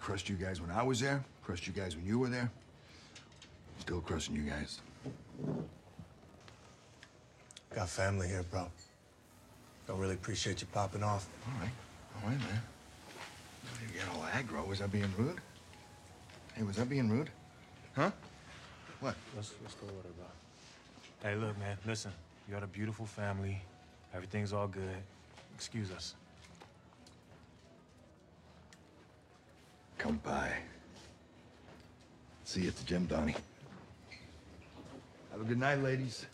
Crushed you guys when I was there. Crushed you guys when you were there. Still crushing you guys. Got family here, bro. Don't really appreciate you popping off. All right. All right, man. You get all aggro. Was I being rude? Hey, was I being rude? Huh? What? Let's, let's go with it, bro. Hey, look, man, listen. You got a beautiful family. Everything's all good. Excuse us. Come by. See you at the gym, Donnie. Have a good night, ladies.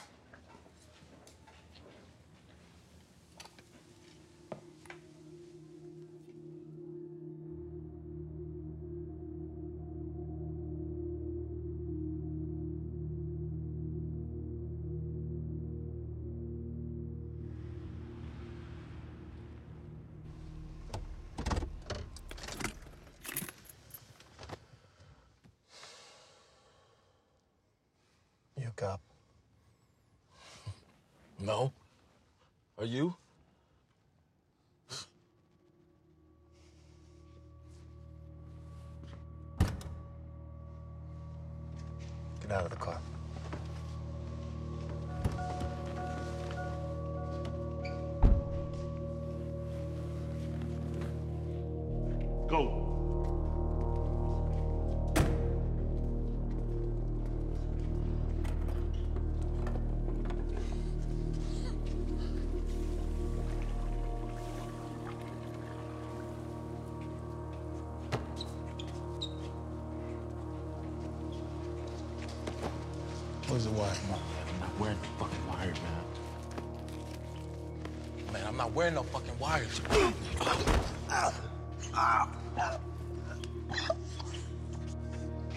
Not wearing no fucking wires.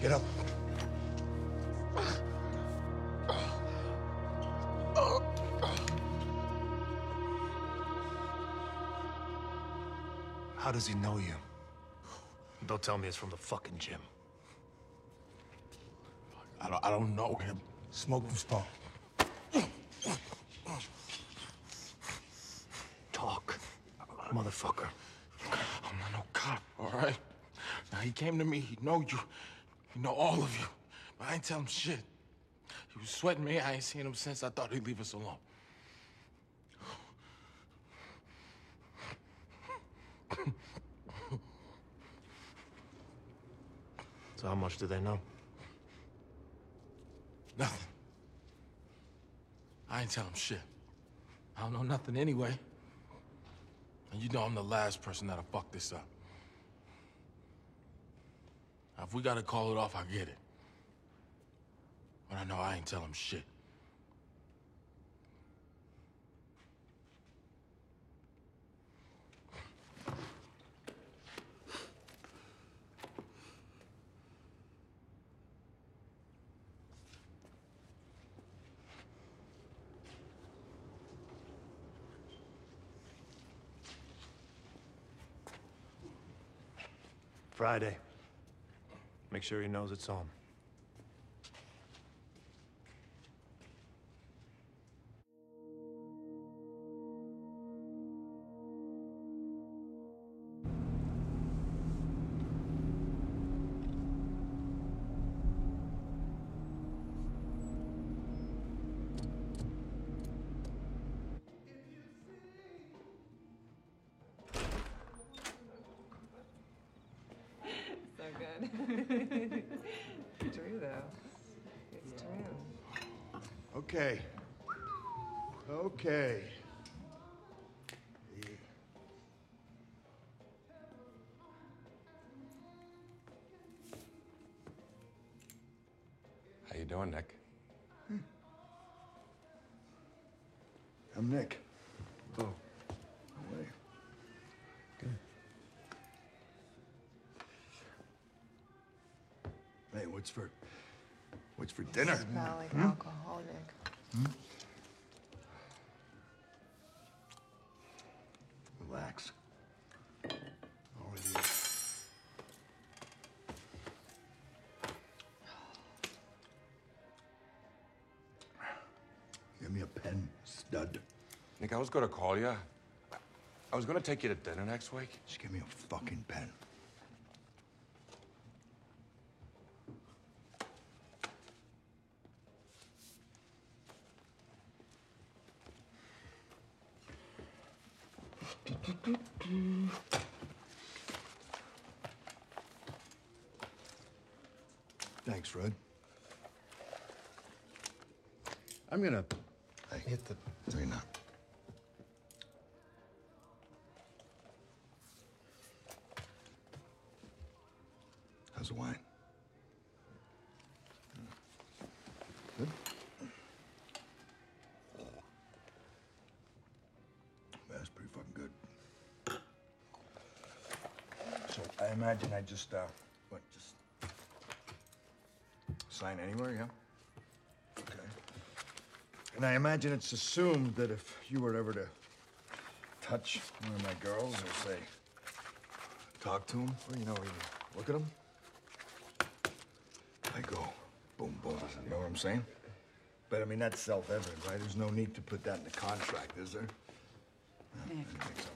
Get up. How does he know you? Don't tell me it's from the fucking gym. I don't, I don't know him. Smoke from spawn. Talk, motherfucker. I'm not no cop, all right? Now, he came to me. He know you. He know all of you. But I ain't tell him shit. He was sweating me. I ain't seen him since. I thought he'd leave us alone. So how much do they know? Nothing. I ain't tell him shit. I don't know nothing anyway. And you know I'm the last person that'll fuck this up. Now, if we gotta call it off, I get it. But I know I ain't tell him shit. Friday. Make sure he knows it's on. Good. true, though. It's true. Okay. Okay. What's for what's for dinner? Smell like Hmm? alcoholic. Hmm? Relax. Already. Give me a pen, stud. Nick, I was gonna call you. I was gonna take you to dinner next week. Just give me a fucking pen. Thanks, Red. I'm gonna hit the. No, you're not. How's the wine? Good. That's pretty fucking good. So I imagine I just uh, what just sign anywhere, yeah? Okay. And I imagine it's assumed that if you were ever to touch one of my girls or say talk to them, or you know, even look at them, I go boom, boom. You know what I'm saying? But I mean, that's self-evident, right? There's no need to put that in the contract, is there? No, Nick. I don't think so.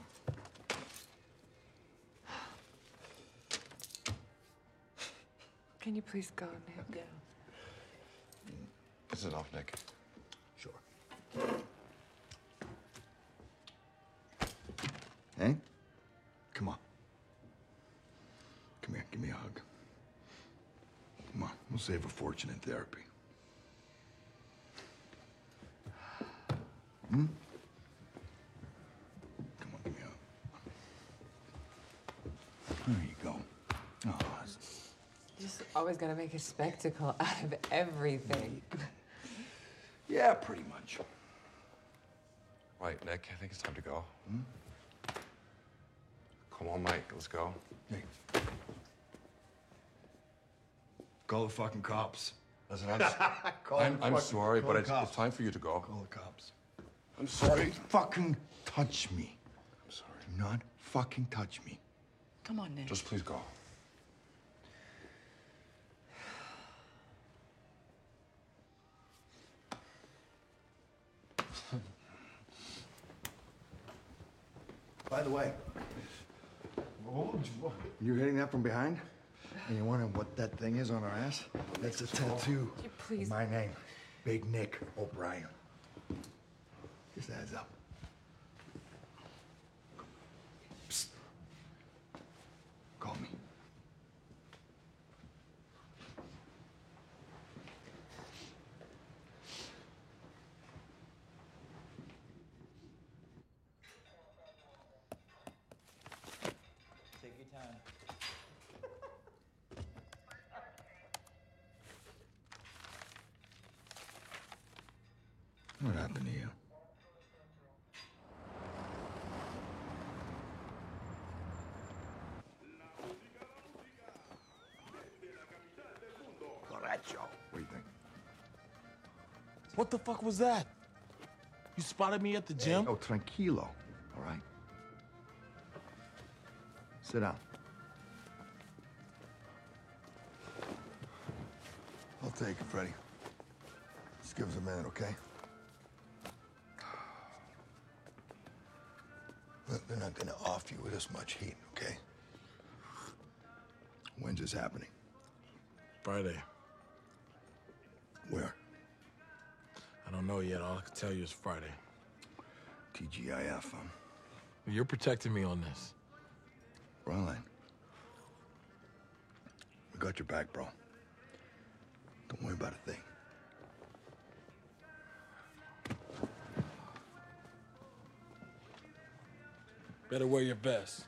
Can you please go, Nick? This is enough, Nick. Sure. Hey? Come on. Come here, give me a hug. Come on, we'll save a fortune in therapy. Hmm? Come on, give me a hug. There you go. Oh, that's- You're always gonna make a spectacle out of everything. yeah, pretty much. Right, Nick, I think it's time to go. Hmm? Come on, Mike, let's go. Hey. Call the fucking cops. Listen, I'm, Call I'm, the I'm fucking- sorry, call but the it's, cops. it's time for you to go. Call the cops. I'm sorry. Don't fucking touch me. I'm sorry. Do not fucking touch me. Come on, Nick. Just please go. By the way, you're hitting that from behind? And you're wondering what that thing is on our ass? That's a tattoo. please- My name, Big Nick O'Brien. Just adds up. Psst. Call me. What happened to you? Correcto. What do you think? What the fuck was that? You spotted me at the gym? Oh, tranquilo. All right. Sit down. I'll take it, Freddie. Just give us a minute, okay? Look, they're not gonna off you with this much heat, okay? When's this happening? Friday. Don't know yet. All I can tell you is Friday. TGIF, huh? You're protecting me on this. Fräulein. We got your back, bro. Don't worry about a thing. Better wear your vest.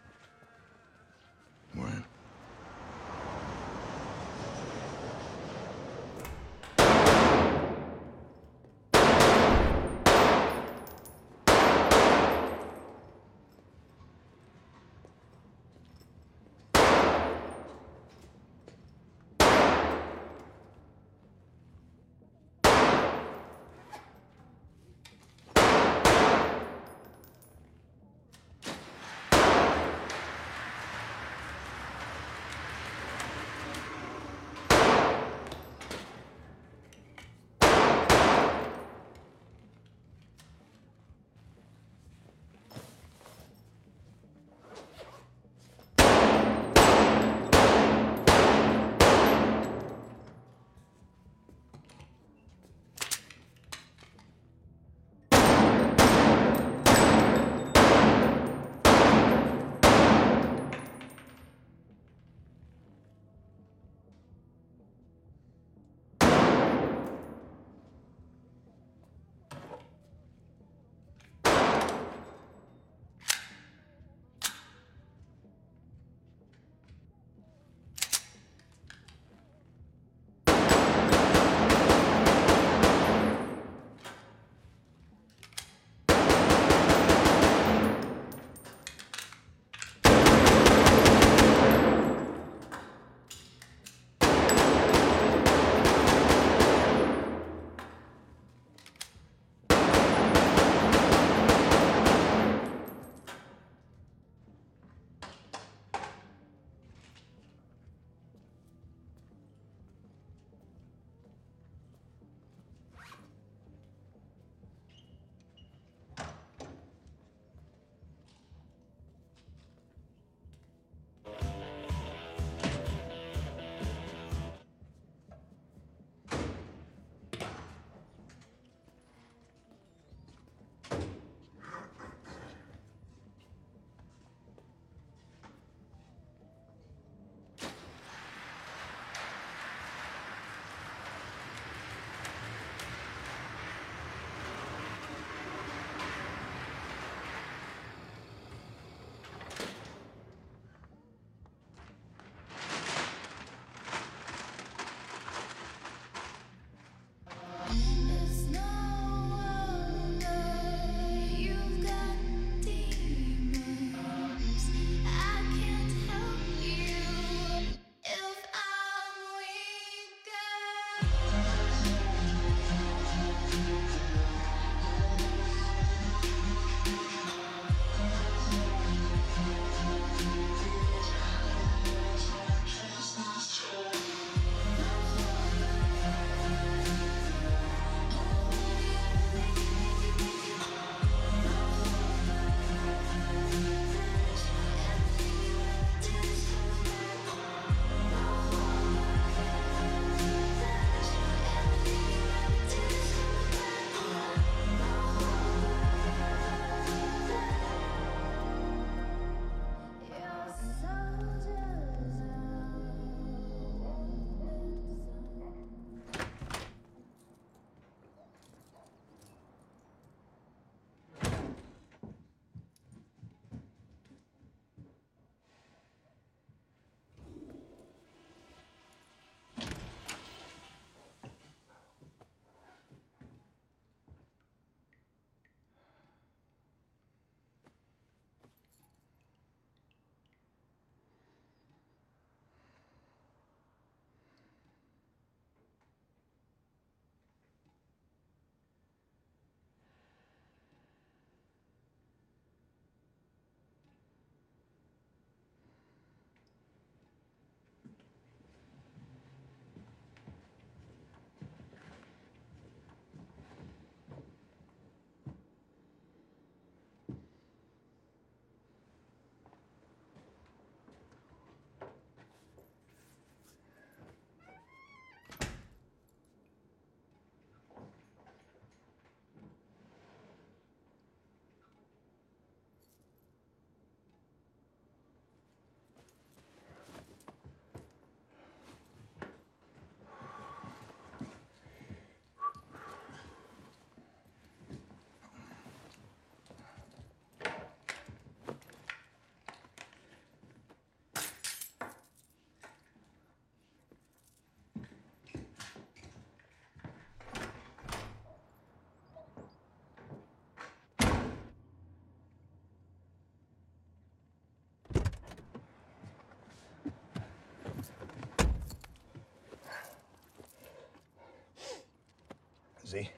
Z.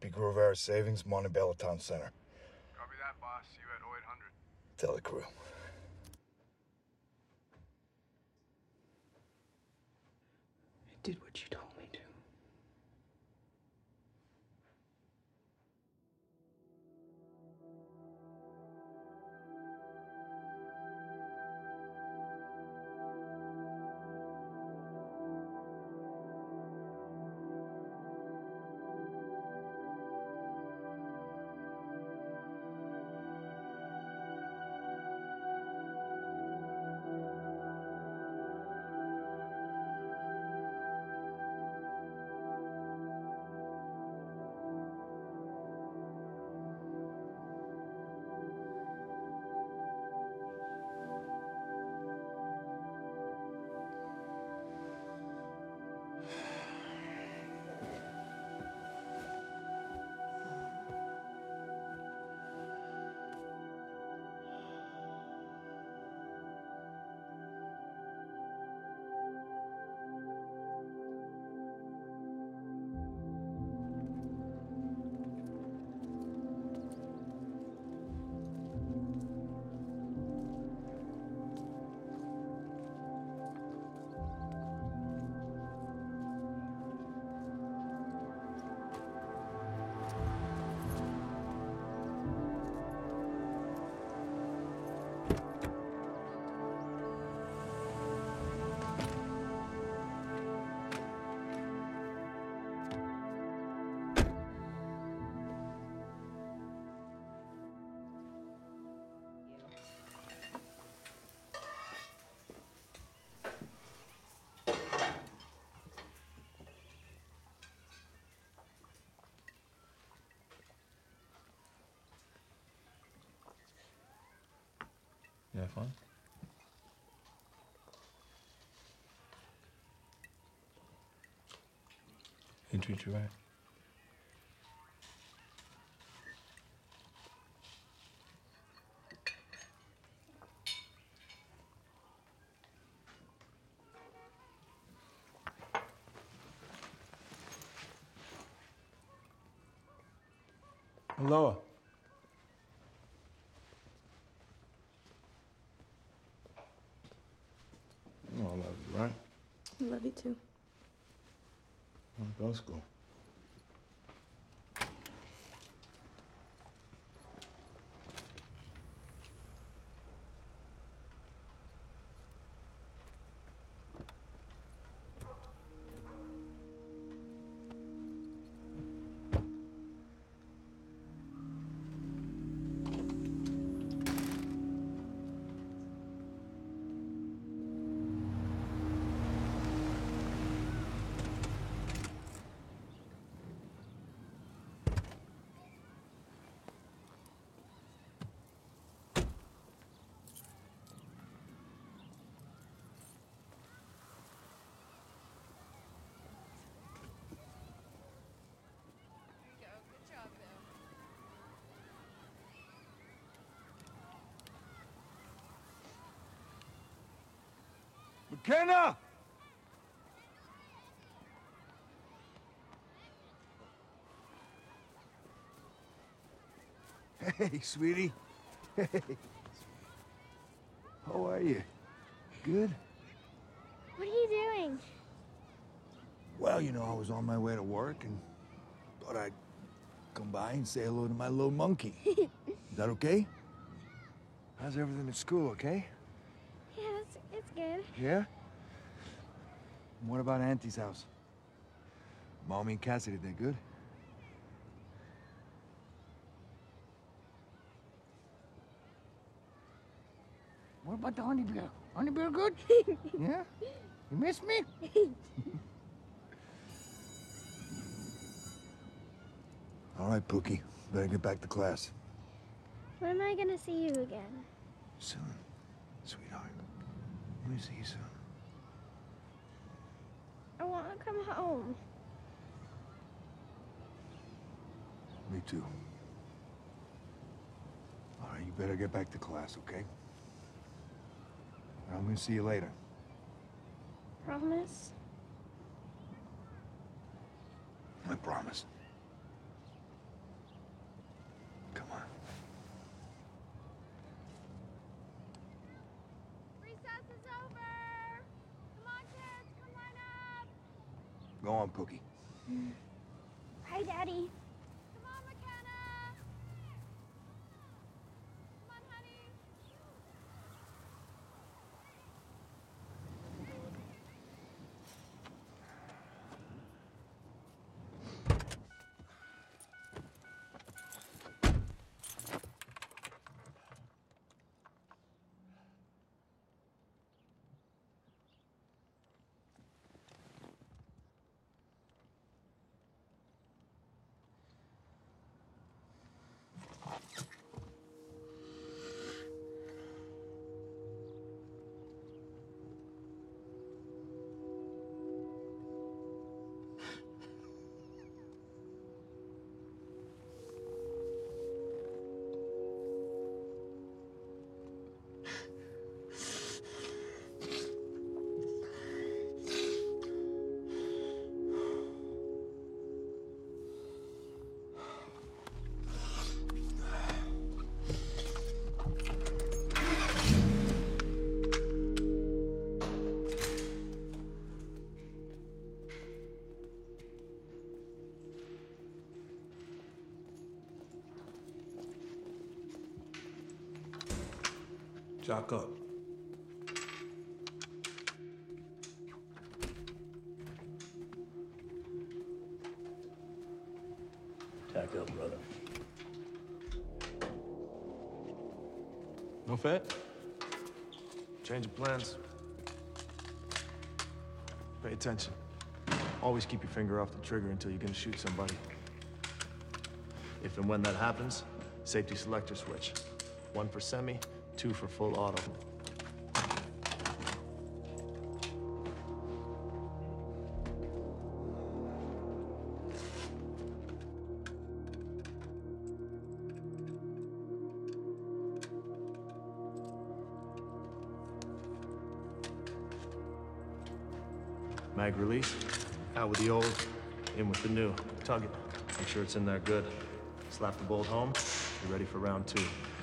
Pico Rivera Savings, Montebello Town Center. Copy that, boss. You at 0800. Tell the crew. Have treat you right. Lower. Oh, I love you, right? I love you too. Go to school. McKenna! Hey, sweetie. Hey. How are you? Good? What are you doing? Well, you know, I was on my way to work and thought I'd come by and say hello to my little monkey. Is that okay? How's everything at school, okay? Yeah, it's, it's good. Yeah? And what about Auntie's house? Mommy and Cassidy—they're good? What about the honey bear? Honey bear good? yeah? You miss me? All right, Pookie. Better get back to class. When am I gonna see you again? Soon, sweetheart. Let me see you soon. I want to come home. Me too. All right, you better get back to class, okay? I'm gonna see you later. Promise? I promise. Come on. Recess is over. Come on, kids, come line up. Go on, Pookie. Hi, Daddy. Jock up. Tack up, brother. No fat? Change of plans. Pay attention. Always keep your finger off the trigger until you're gonna shoot somebody. If and when that happens, safety selector switch. One for semi, for full auto. Mag release. Out with the old, in with the new. Tug it. Make sure it's in there good. Slap the bolt home. You're ready for round two.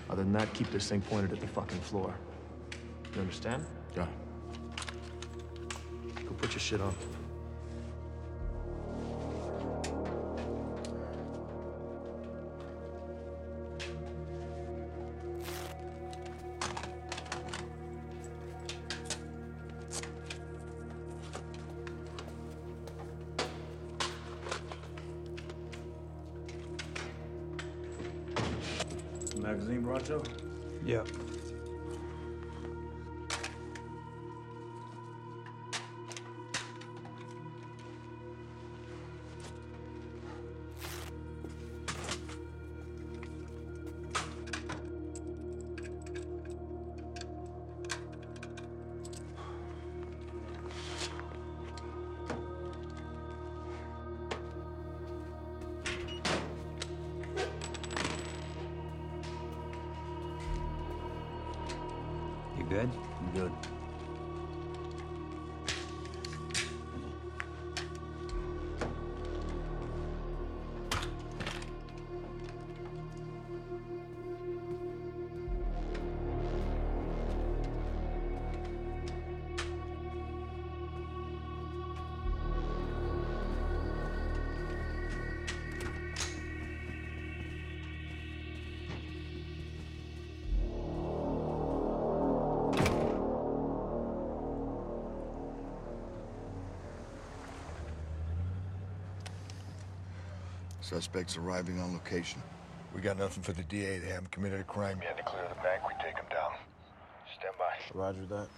Other than that, keep this thing pointed at the fucking floor. You understand? Yeah. Go put your shit on. Suspects arriving on location. We got nothing for the DA. They haven't committed a crime yet. To clear the bank, we take them down. Stand by. Roger that.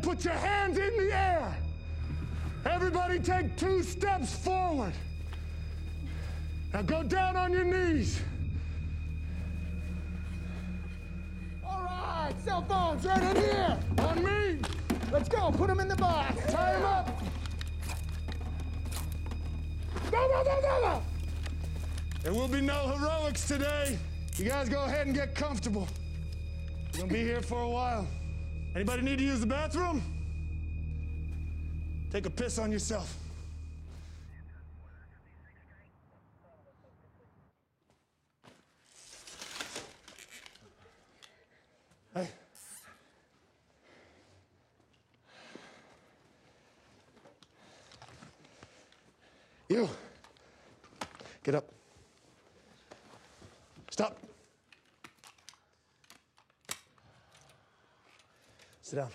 Put your hands in the air. Everybody take two steps forward. Now go down on your knees. All right, cell phones right in here. On me. Let's go. Put them in the box. Tie them up. Go, go, go, go, go. There will be no heroics today. You guys go ahead and get comfortable. We're gonna be here for a while. Anybody need to use the bathroom? Take a piss on yourself. Hey. You. Get up. Stop. Sit down.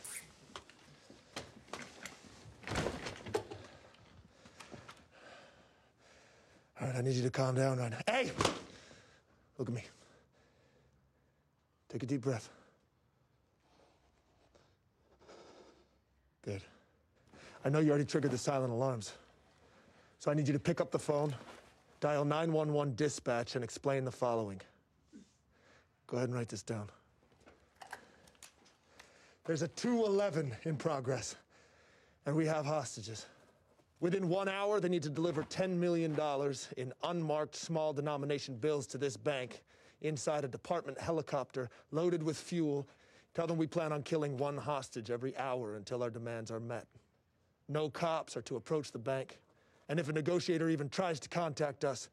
All right, I need you to calm down right now. Hey! Look at me. Take a deep breath. Good. I know you already triggered the silent alarms. So I need you to pick up the phone, dial 911 dispatch, and explain the following. Go ahead and write this down. There's a 211 in progress, and we have hostages. Within one hour, they need to deliver $10 million in unmarked small denomination bills to this bank inside a department helicopter loaded with fuel. Tell them we plan on killing one hostage every hour until our demands are met. No cops are to approach the bank, and if a negotiator even tries to contact us,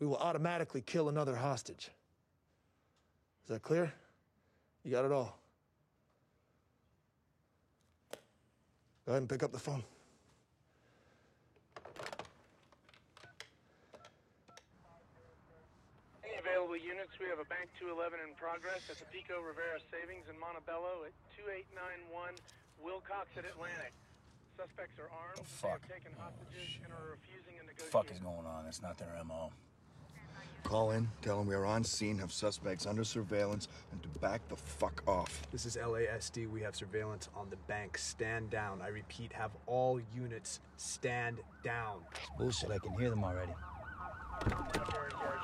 we will automatically kill another hostage. Is that clear? You got it all. Go ahead and pick up the phone. Any available units, we have a Bank 211 in progress at the Pico Rivera Savings in Montebello at 2891 Wilcox at Atlantic. Suspects are armed. The fuck? They have taken hostages and are refusing a negotiation. fuck is going on? It's not their MO. Call in, tell them we are on scene, have suspects under surveillance, and to back the fuck off. This is LASD. We have surveillance on the bank. Stand down. I repeat, have all units stand down. Bullshit, I can hear them already. What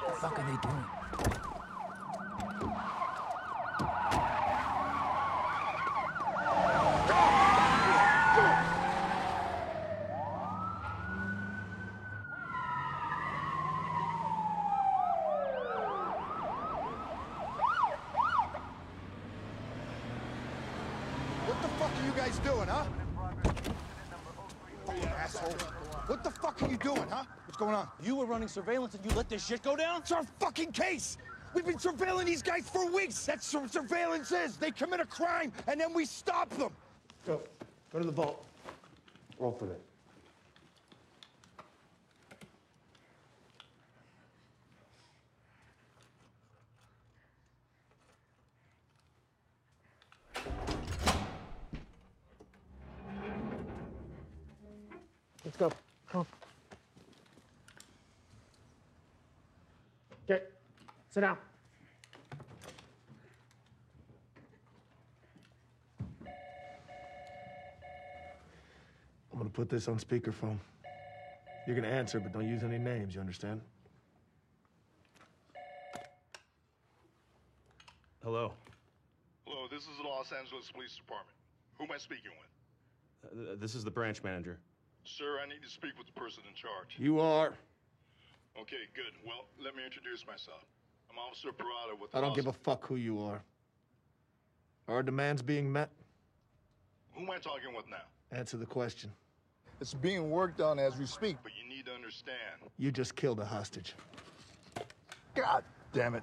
the fuck are they doing? What the fuck are you guys doing, huh? Fucking asshole. What the fuck are you doing, huh? What's going on? You were running surveillance and you let this shit go down? It's our fucking case! We've been surveilling these guys for weeks! That's what surveillance is! They commit a crime, and then we stop them! Go. Go to the vault. Roll for that. Sit down. I'm gonna put this on speakerphone. You're gonna answer, but don't use any names, you understand? Hello. Hello, this is the Los Angeles Police Department. Who am I speaking with? Uh, this is the branch manager. Sir, I need to speak with the person in charge. You are. Okay, good. Well, let me introduce myself. I'm Officer Parada with the I don't Los- give a fuck who you are. Are demands being met? Who am I talking with now? Answer the question. It's being worked on as we speak. But you need to understand. You just killed a hostage. God damn it.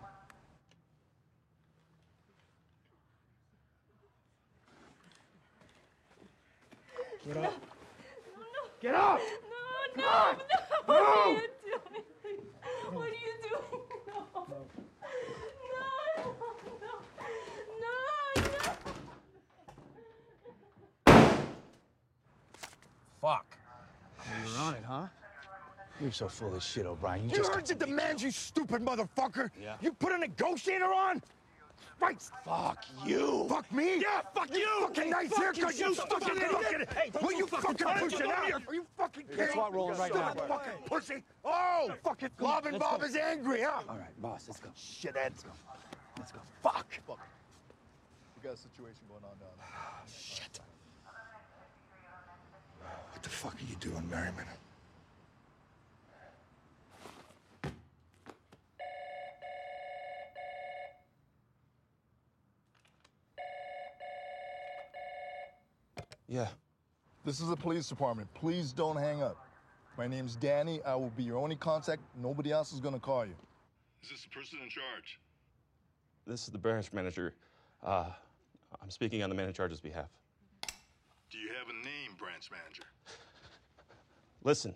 Get up. No! Get up! No, no, on! no! What are you doing? What are you doing? No. No, no, no, no. Fuck. You're on it, huh? You're so full of shit, O'Brien. You, You just heard the demands, you stupid motherfucker! Yeah. You put a negotiator on? Right! Fuck you! Fuck me? Yeah, fuck you! fucking nice Fuck haircut, you, you fucking fucking idiot! idiot! Hey, Will don't you fucking fucking push it out? Are you fucking It's kidding? SWAT rolling right now. Stupid fucking pussy! Oh, fucking Bob and Bob go. is angry, huh? All right, boss, let's go. Shithead. Let's go. Let's go. Fuck! Fuck! We got a situation going on down there. Shit. What the fuck are you doing, Merrimen? Yeah. This is the police department. Please don't hang up. My name's Danny. I will be your only contact. Nobody else is gonna call you. Is this the person in charge? This is the branch manager. Uh, I'm speaking on the man in charge's behalf. Do you have a name, branch manager? Listen,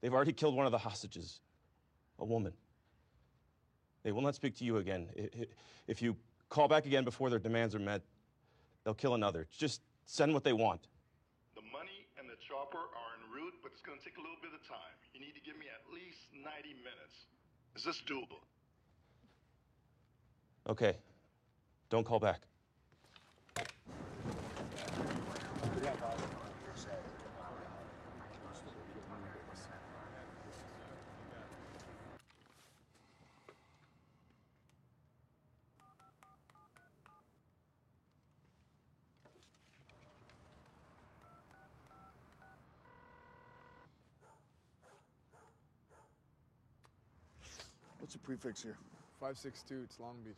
they've already killed one of the hostages, a woman. They will not speak to you again. I- I- If you call back again before their demands are met, they'll kill another. Just send what they want. The money and the chopper are en route, but it's gonna take a little bit of time. You need to give me at least 90 minutes. Is this doable? Okay, don't call back. What's the prefix here? 562, it's Long Beach.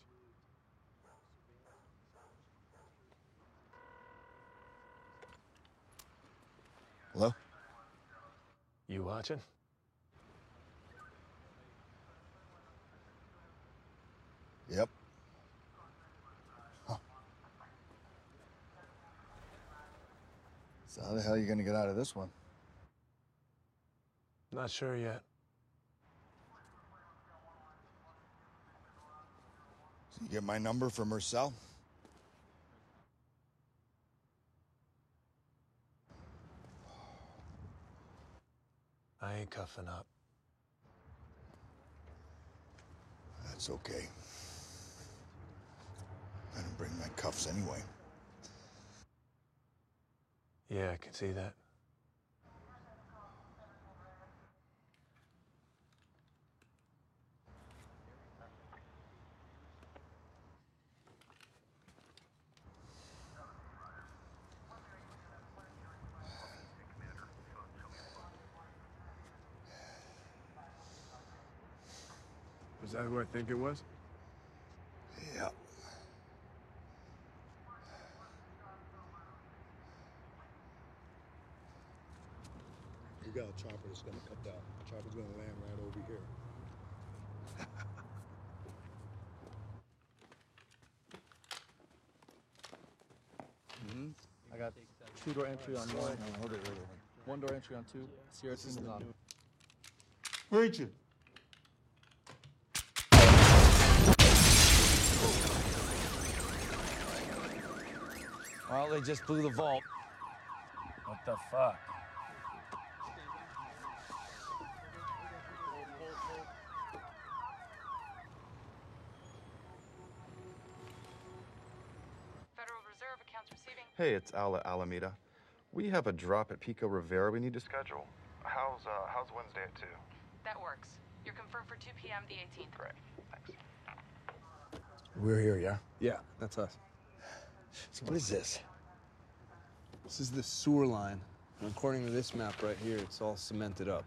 Hello? You watching? Yep. Huh. So how the hell are you gonna get out of this one? Not sure yet. You get my number from her cell? I ain't cuffing up. That's okay. I didn't bring my cuffs anyway. Yeah, I can see that. I think it was? Yeah. We got a chopper that's gonna come down. The chopper's gonna land right over here. Mm-hmm. I got two door entry on one. One door entry on two. Sierra team is on. Preacher. Well, they just blew the vault. What the fuck? Federal Reserve accounts receiving. Hey, it's Ala Alameda. We have a drop at Pico Rivera we need to schedule. How's uh, how's Wednesday at two? That works. You're confirmed for 2 p.m. the 18th. Great. Thanks. We're here, yeah? Yeah, that's us. So what is this? This is the sewer line. And according to this map right here, it's all cemented up.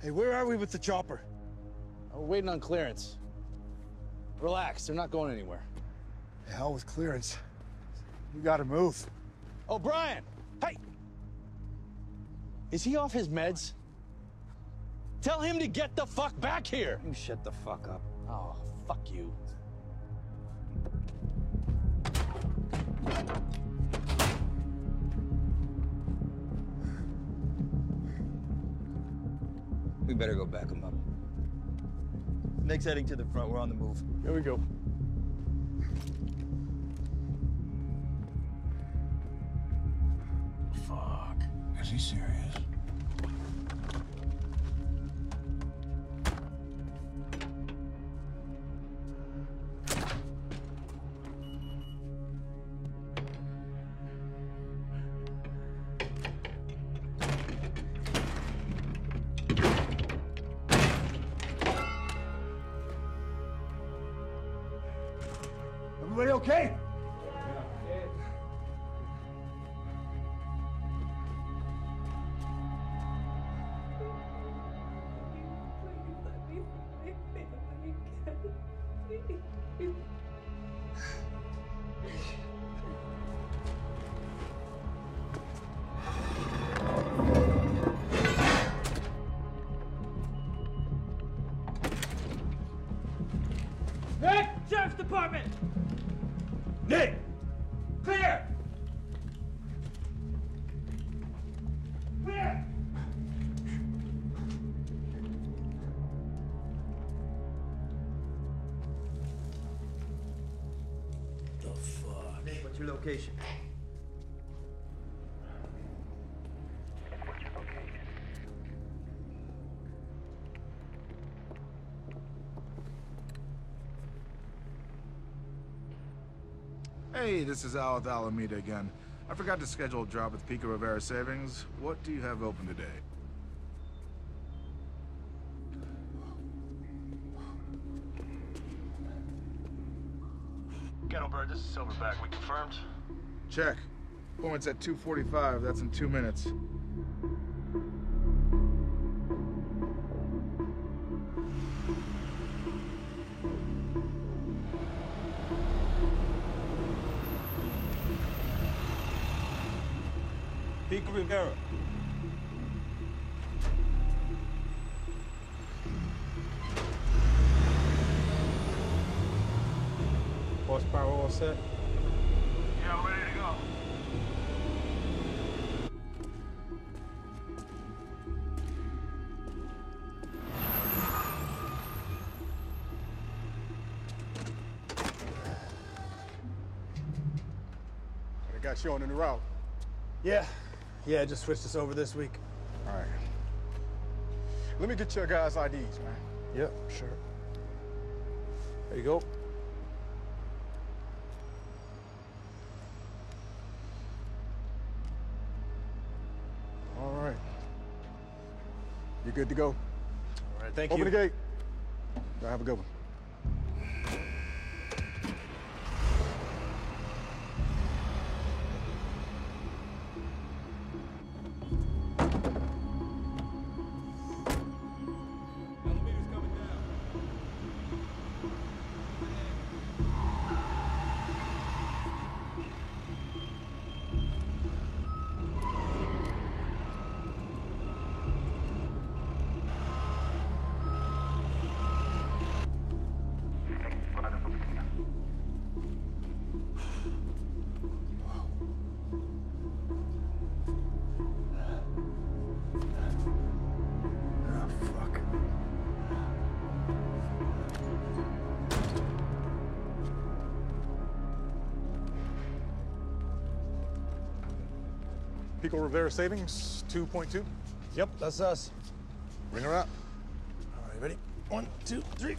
Hey, where are we with the chopper? We're waiting on clearance. Relax, they're not going anywhere. The hell with clearance. You gotta move. Oh, Brian! Hey! Is he off his meds? Tell him to get the fuck back here! You shut the fuck up. Oh, fuck you. We better go back him up. Nick's heading to the front. We're on the move. Here we go. Fuck. Is he serious? it, it, it. Hey, this is Al with Alameda again. I forgot to schedule a drop with Pico Rivera Savings. What do you have open today? Kettlebird, this is Silverback. We confirmed? Check. Appointment's at 2.45. That's in two minutes. You on the new route. Yeah. Yeah, just switched us over this week. All right. Let me get your guys' IDs, man. Yep, sure. There you go. All right. You're good to go? All right, thank Open you. Open the gate. Y'all have a good one. Pico Rivera Savings, 2.2. Yep, that's us. Bring her out. All right, ready? One, two, three.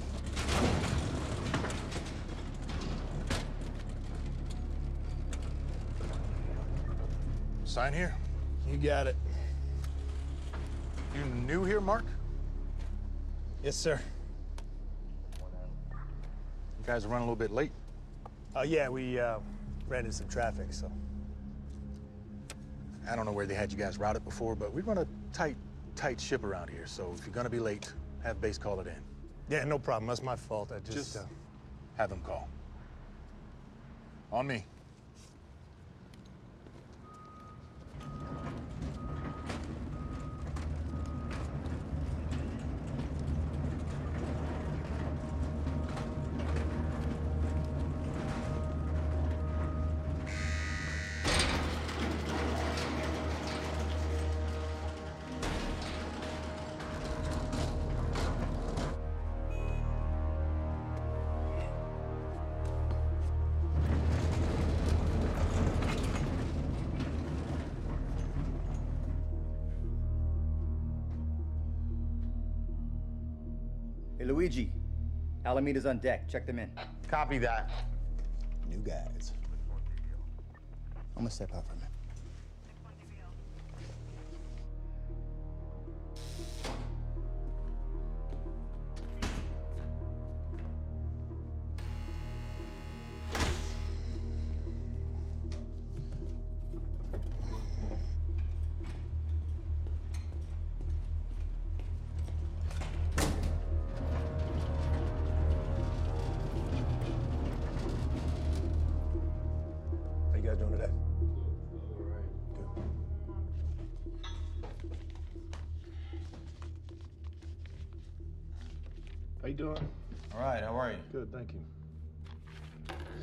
Sign here. You got it. You new here, Mark? Yes, sir. You guys are running a little bit late. Uh, yeah, we uh, ran into some traffic, so. I don't know where they had you guys routed before, but we run a tight tight ship around here, so if you're gonna be late, have base call it in. Yeah, no problem. That's my fault. I just. Just uh, have them call. On me. Alameda's on deck. Check them in. Copy that. New guys. I'm gonna step out you doing? All right, how are you? Good, thank you.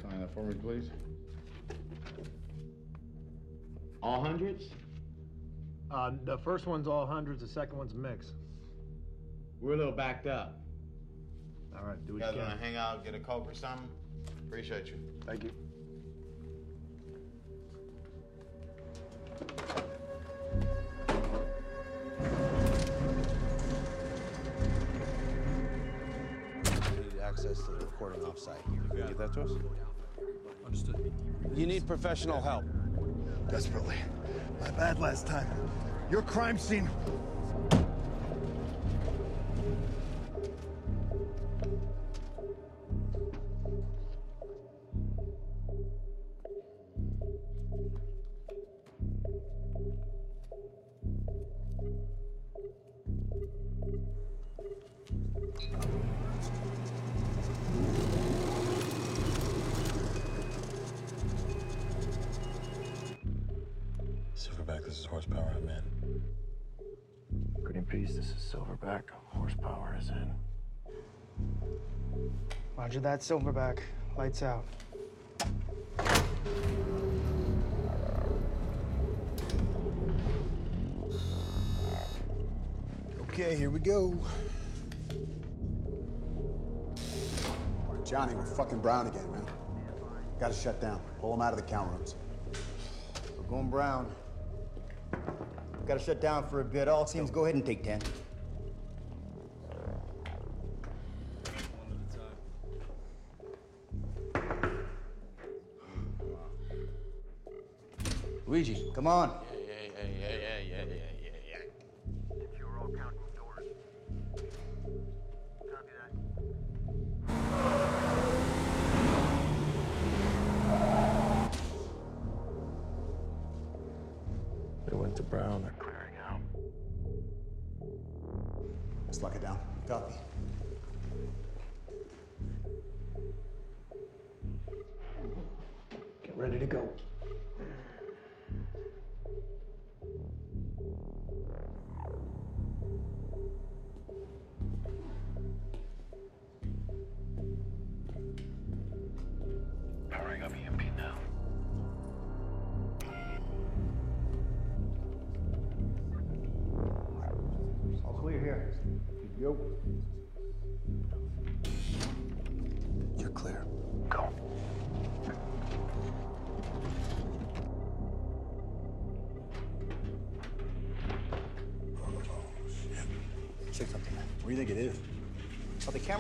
Sign that for me, please. All hundreds? Uh, the first one's all hundreds. The second one's mix. We're a little backed up. All right, do You guys you wanna hang out, get a coke or something? Appreciate you. Thank you. Offsite. Can you get that to us? Understood. You need professional help. Desperately. My bad last time. Your crime scene. That, Silverback. Lights out. Okay, here we go. Johnny, we're fucking brown again, man. Gotta shut down. Pull them out of the count rooms. We're going brown. Gotta shut down for a bit. All teams, go ahead and take 10. Come on.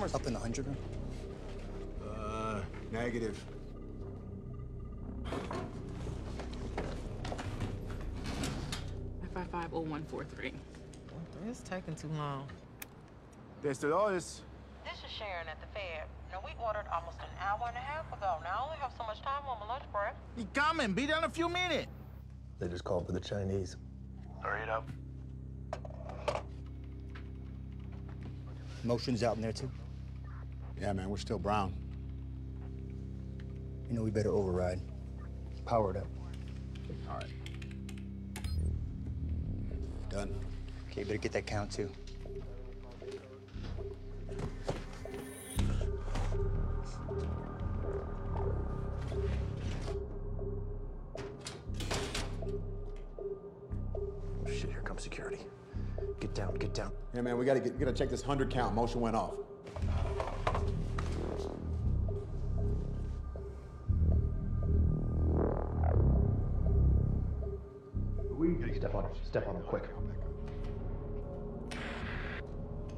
Are cameras Up in the hundred room? Uh, negative. Five five oh one four three. It's taking too long. Desde Lois. This is Sharon at the Fed. Now, we ordered almost an hour and a half ago. Now, I only have so much time on my lunch break. He coming. Be there in a few minutes. They just called for the Chinese. Hurry it up. Motion's out in there too? Yeah, man, we're still brown. You know, we better override. Power it up. All right. Done. Okay, better get that count too. Oh, shit, here comes security. Get down, get down. Yeah, man, we gotta get, we gotta check this hundred count. Motion went off. Step on him. Step on him quick.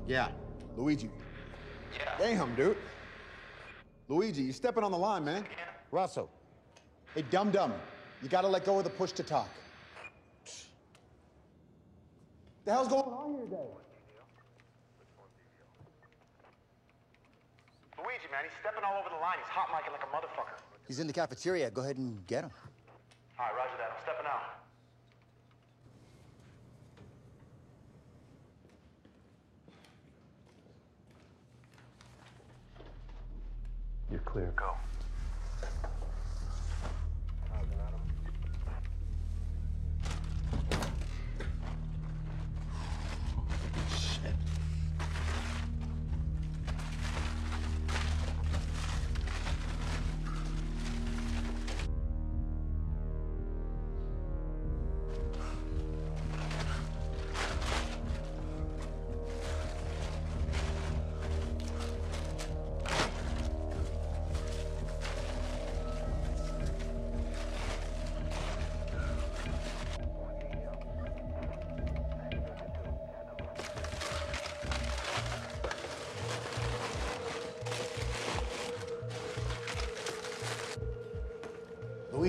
Yeah, Luigi. Yeah. Damn, dude. Luigi, you're stepping on the line, man. Russell. Hey, dum dum. You gotta let go of the push to talk. The hell's going on here today? Luigi, man, he's stepping all over the line. He's hot micing like a motherfucker. He's in the cafeteria. Go ahead and get him. All right, roger that. I'm stepping out. You're clear. Go.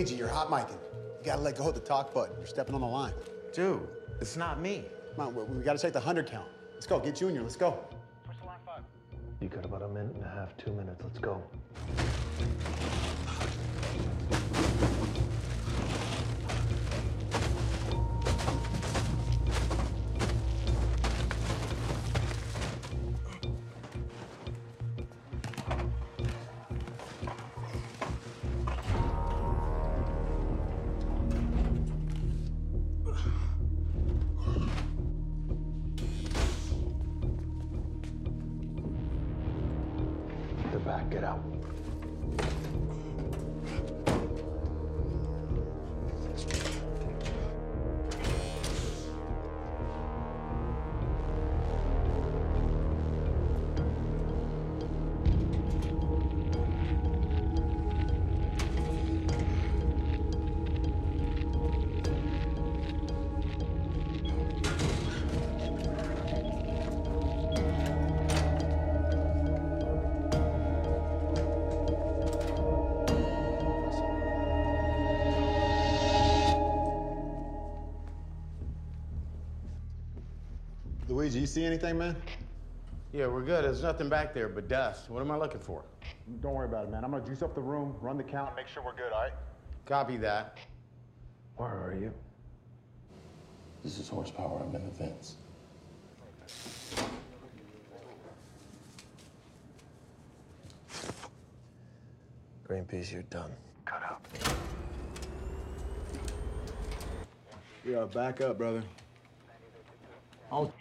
Luigi, you're hot micing. You gotta let go of the talk button. You're stepping on the line. Dude, it's not me. Come on, we, we gotta take the hundred count. Let's go. Get Junior. Let's go. You got about a minute and a half, two minutes. Let's go. Luigi, you see anything, man? Yeah, we're good. There's nothing back there but dust. What am I looking for? Don't worry about it, man. I'm gonna juice up the room, run the count, make sure we're good, all right? Copy that. Where are you? This is horsepower. I'm in the vents. Greenpeace, you're done. Cut out. We are back up, brother. All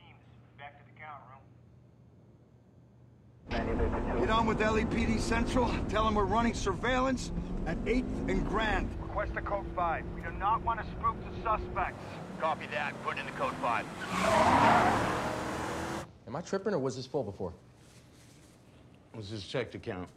Get on with LAPD Central. Tell them we're running surveillance at 8th and Grand. Request a code 5. We do not want to spook the suspects. Copy that. Put in the code 5. Am I tripping or was this full before? Was this checked account.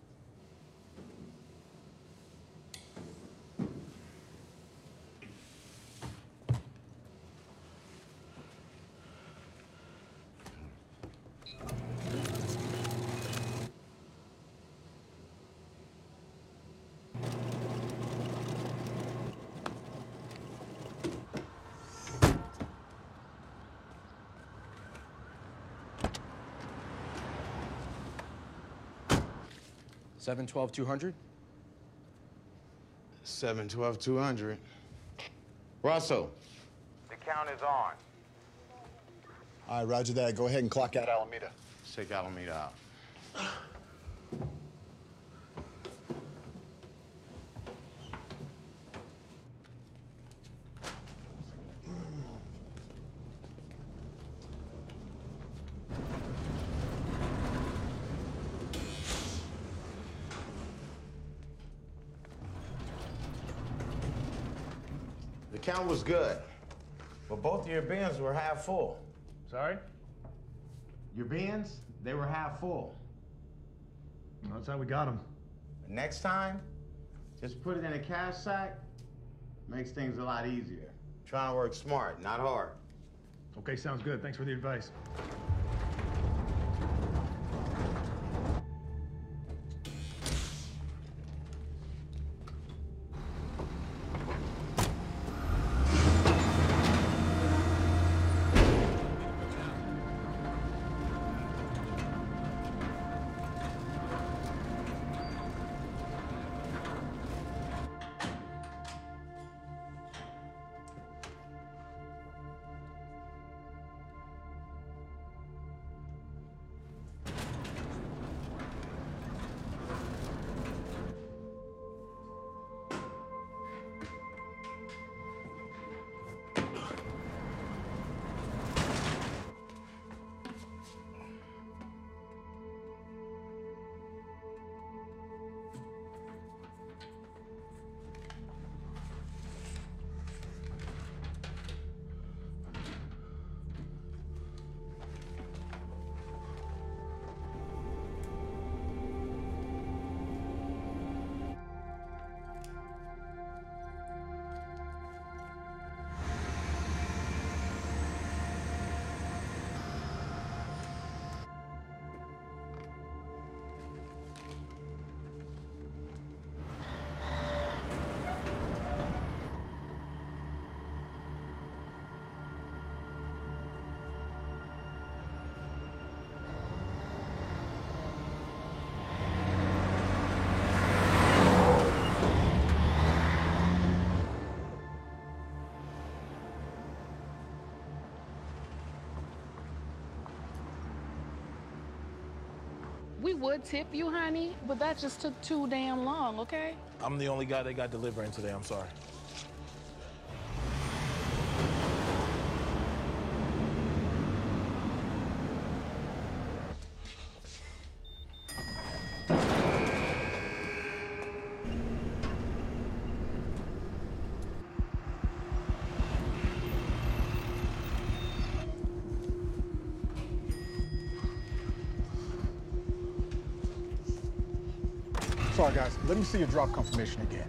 712 200? 712 200. Rosso. The count is on. All right, roger that. Go ahead and clock out Alameda. Take Alameda out. Count was good, but both of your bins were half full. Sorry? Your bins, they were half full. Well, that's how we got them. Next time, just put it in a cash sack. Makes things a lot easier. Try and work smart, not hard. Okay, sounds good. Thanks for the advice. Would tip you, honey, but that just took too damn long, okay? I'm the only guy they got delivering today. I'm sorry. Sorry, guys. Let me see your drop confirmation again.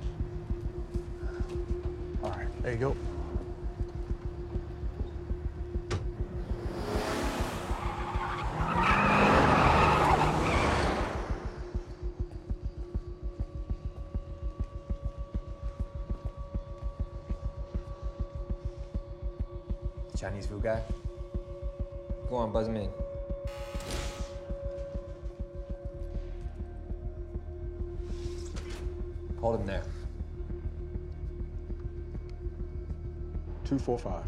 All right. There you go. Chinese food guy? Go on, buzz him in. 245.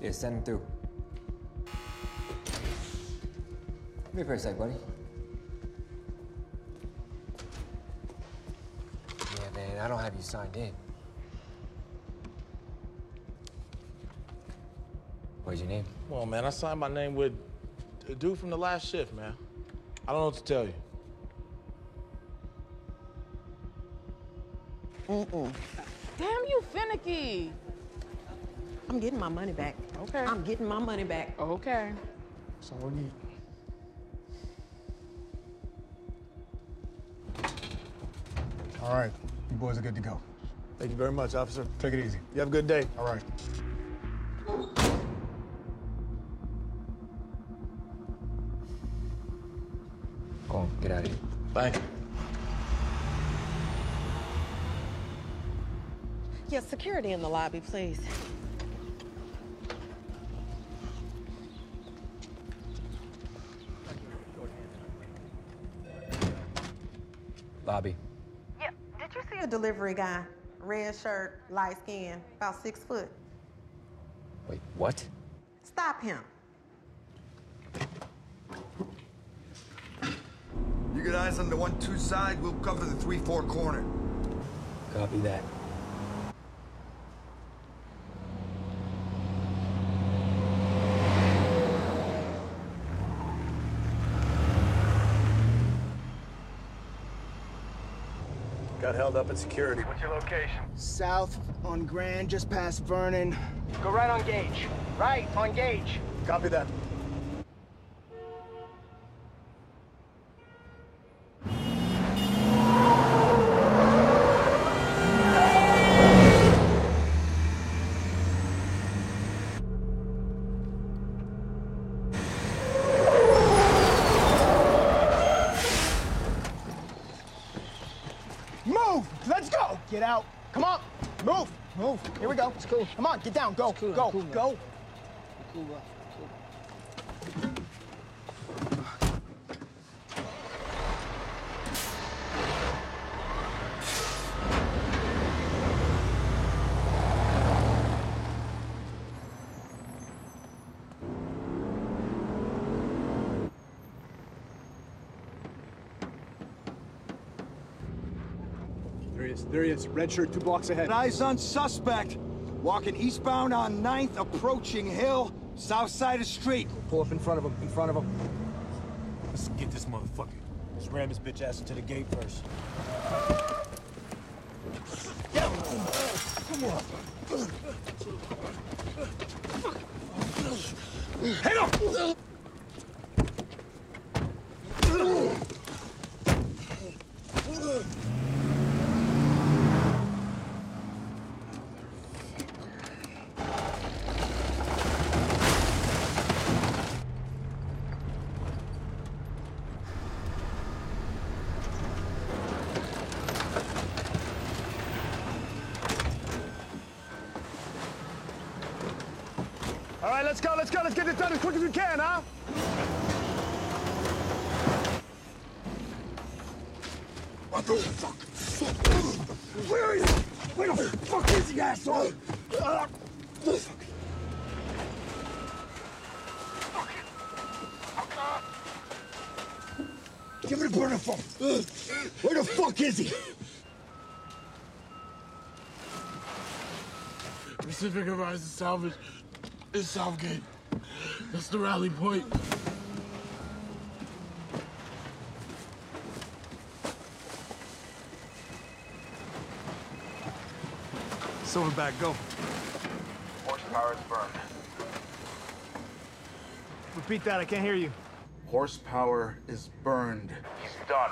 Yeah, send him through. Come here for a sec, buddy. Yeah, man, I don't have you signed in. What's your name? Well, man. I signed my name with a dude from the last shift, man. I don't know what to tell you. Mm-mm. Damn you finicky. I'm getting my money back. Okay. I'm getting my money back. Okay. So we need. All right. You boys are good to go. Thank you very much, officer. Take it easy. You have a good day. All right. Go on, get out of here. Thank security in the lobby, please. Lobby. Yeah, did you see a delivery guy red shirt, light skin, about six foot. Wait, what? Stop him. You get eyes on the one-two side, we'll cover the three-four corner. Copy that. Held up at security. What's your location? South on Grand, just past Vernon. Go right on Gage. Right on Gage. Copy that. Move! Let's go! Get out. Come on. Move. Move. Here we go. It's cool. Come on, get down. Go. cool, Go. cool. Go. Cool. Cool. There he is. There he is. Red shirt, two blocks ahead. Eyes on suspect. Walking eastbound on 9th, approaching Hill, south side of street. Pull up in front of him, in front of him. Let's get this motherfucker. Let's ram his bitch ass into the gate first. Head up! Let's go, let's go, let's get this done as quick as we can, huh? What the fuck? Where is he? Where the fuck is he, asshole? Fuck. Give me the burner phone. Where the fuck is he? Pacific Horizon Salvage is Southgate. That's the rally point. Silverback, go. Horsepower is burned. Repeat that, I can't hear you. Horsepower is burned. He's done.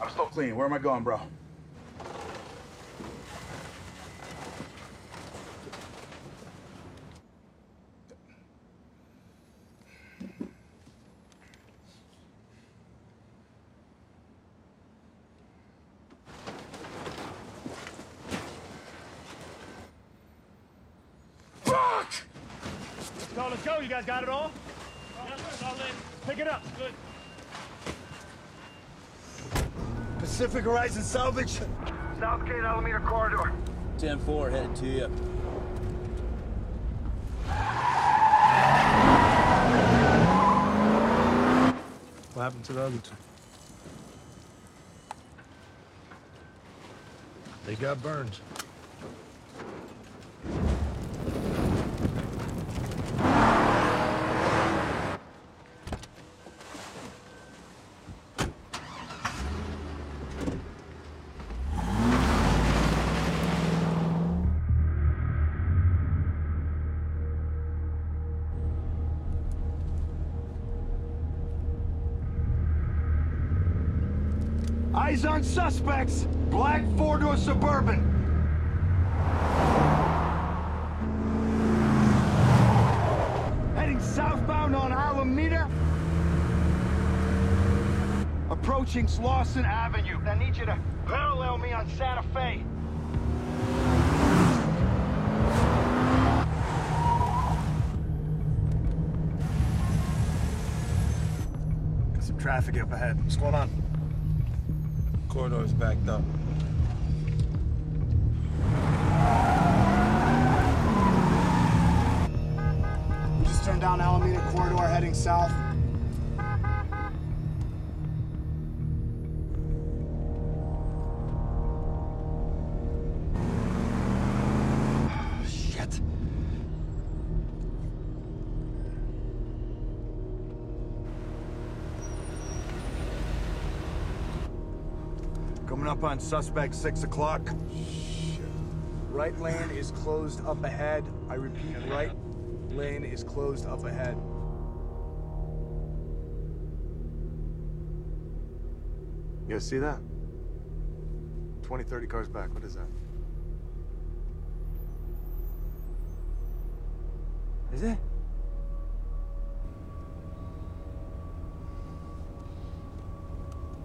I'm still clean. Where am I going, bro? Fuck! Let's go, let's go. You guys got it all? Pick it up. Good. Pacific Horizon Salvage. Southgate Alameda corridor. 10-4, headed to you. What happened to the other two? They got burned. Suspects. Black four-door Suburban. Heading southbound on Alameda. Approaching Slauson Avenue. I need you to parallel me on Santa Fe. Got some traffic up ahead. What's going on? corridor's backed up. We just turned down Alameda Corridor heading south. Up on suspect 6 o'clock. Right lane is closed up ahead. I repeat, right lane is closed up ahead. You guys see that? 20, 30 cars back. What is that? Is it?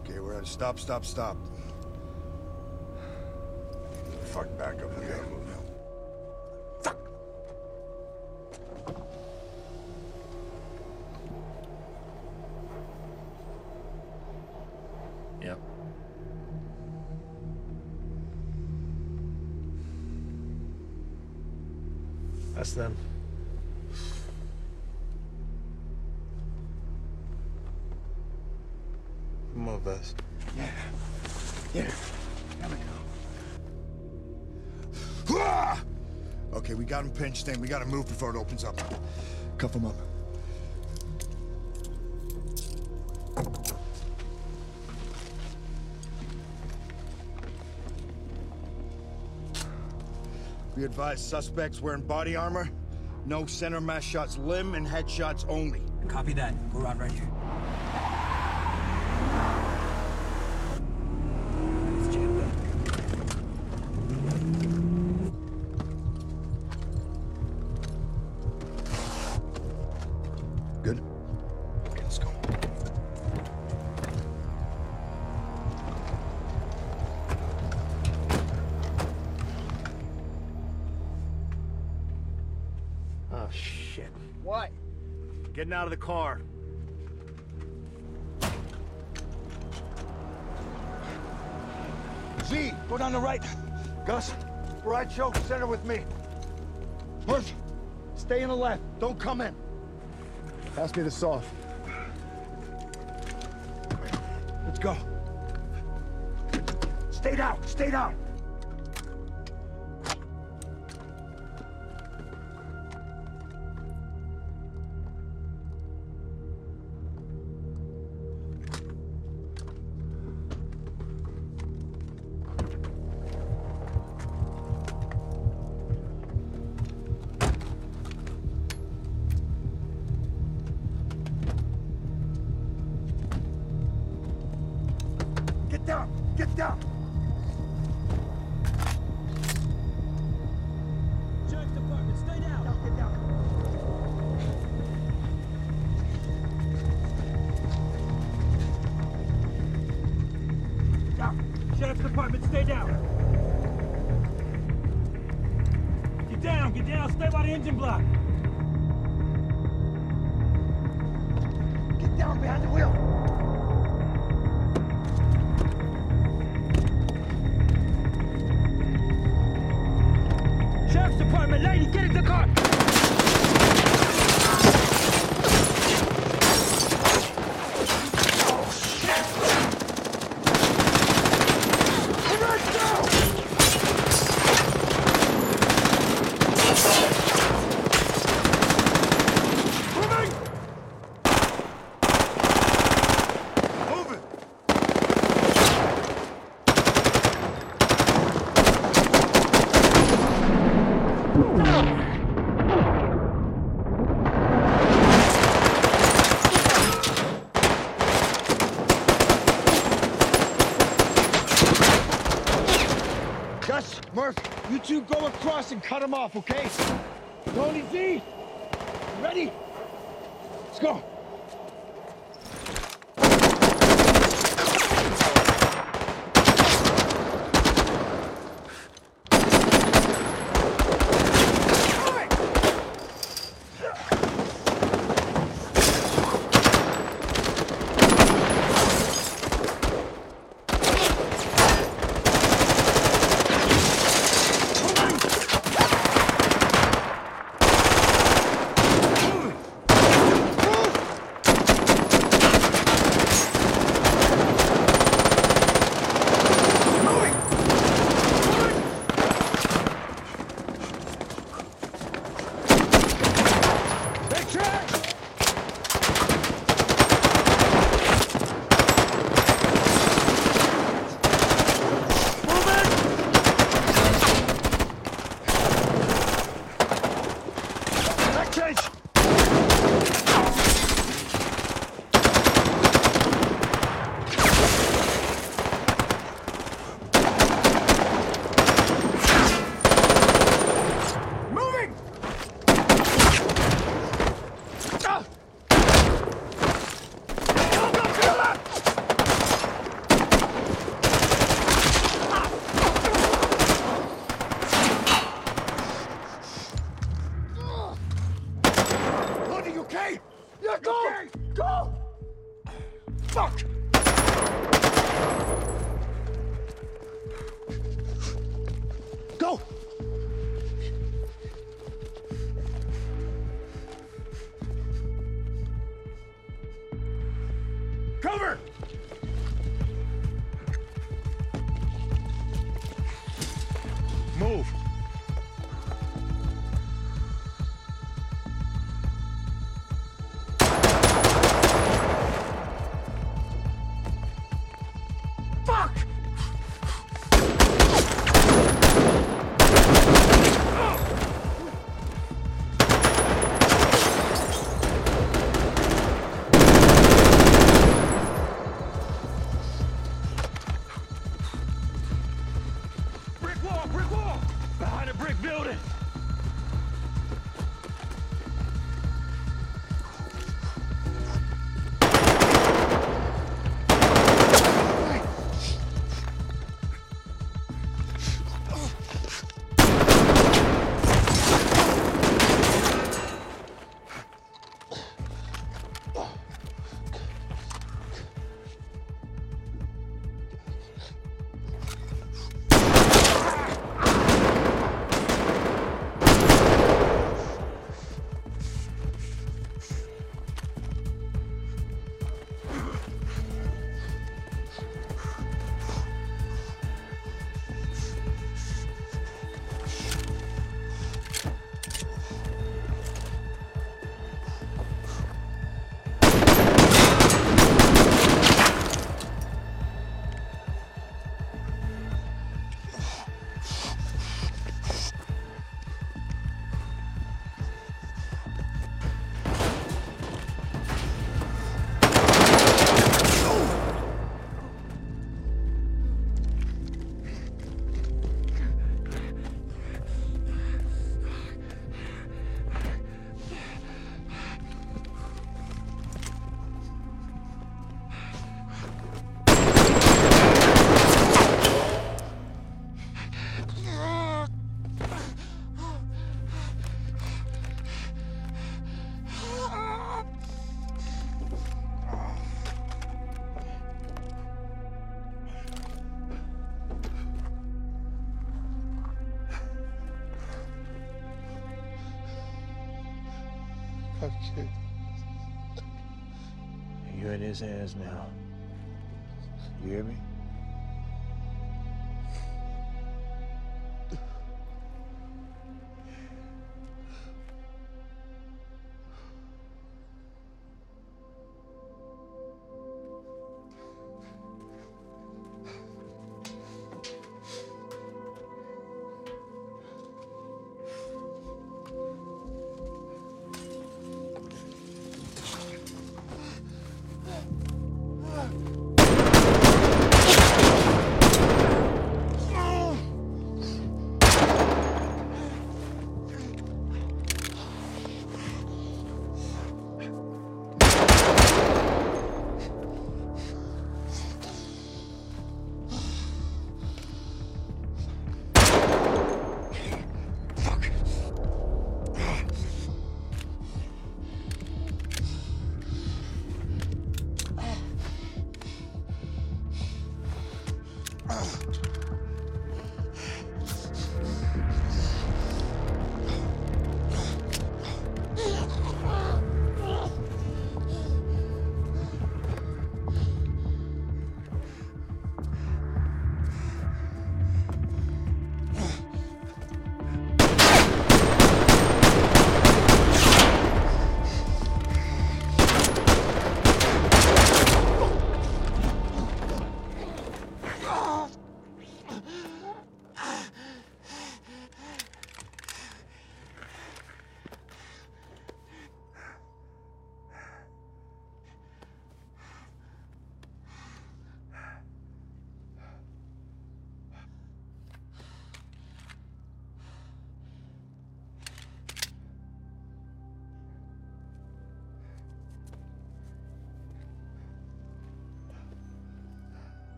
Okay, we're at a stop, stop, stop. Fuck back up. We gotta move. Yep. That's them. In. We gotta move before it opens up. Cuff him up. We advise suspects wearing body armor. No center mass shots, limb and head shots only. Copy that. We're on right here. Getting out of the car. Z, go down the right. Gus, right choke, center with me. Murphy, stay in the left. Don't come in. Pass me the soft. Let's go. Stay down, stay down. Gus, Murph, you two go across and cut him off, okay? Tony Z, ready? Let's go. His hands now. You hear me?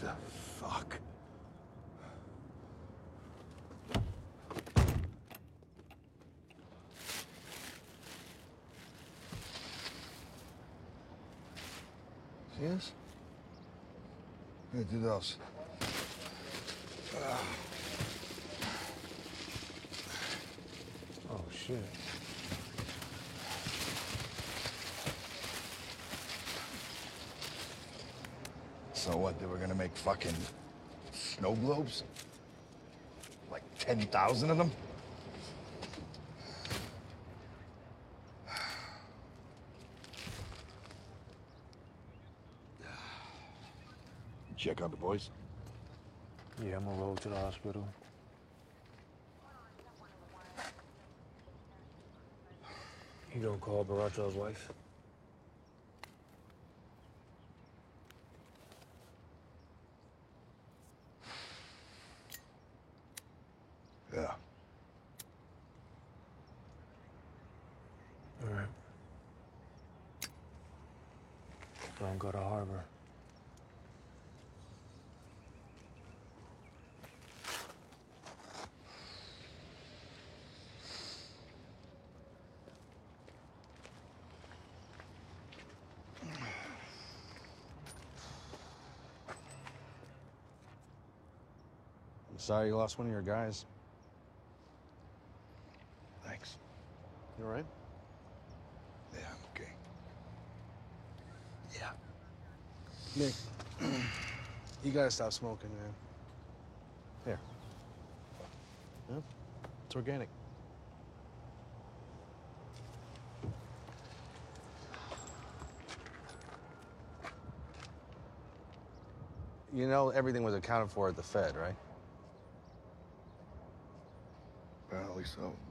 The fuck? Yes? Yeah, do those. Oh, shit. So what, they were gonna make fucking snow globes? Like 10,000 of them? Check out the boys? Yeah, I'm gonna roll to the hospital. You gonna call Baracho's wife? Yeah. All right. Don't go to Harbor. I'm sorry you lost one of your guys. Thanks. You all right? Yeah, I'm okay. Yeah. Nick, you gotta stop smoking, man. Here. Yeah? It's organic. You know everything was accounted for at the Fed, right? So.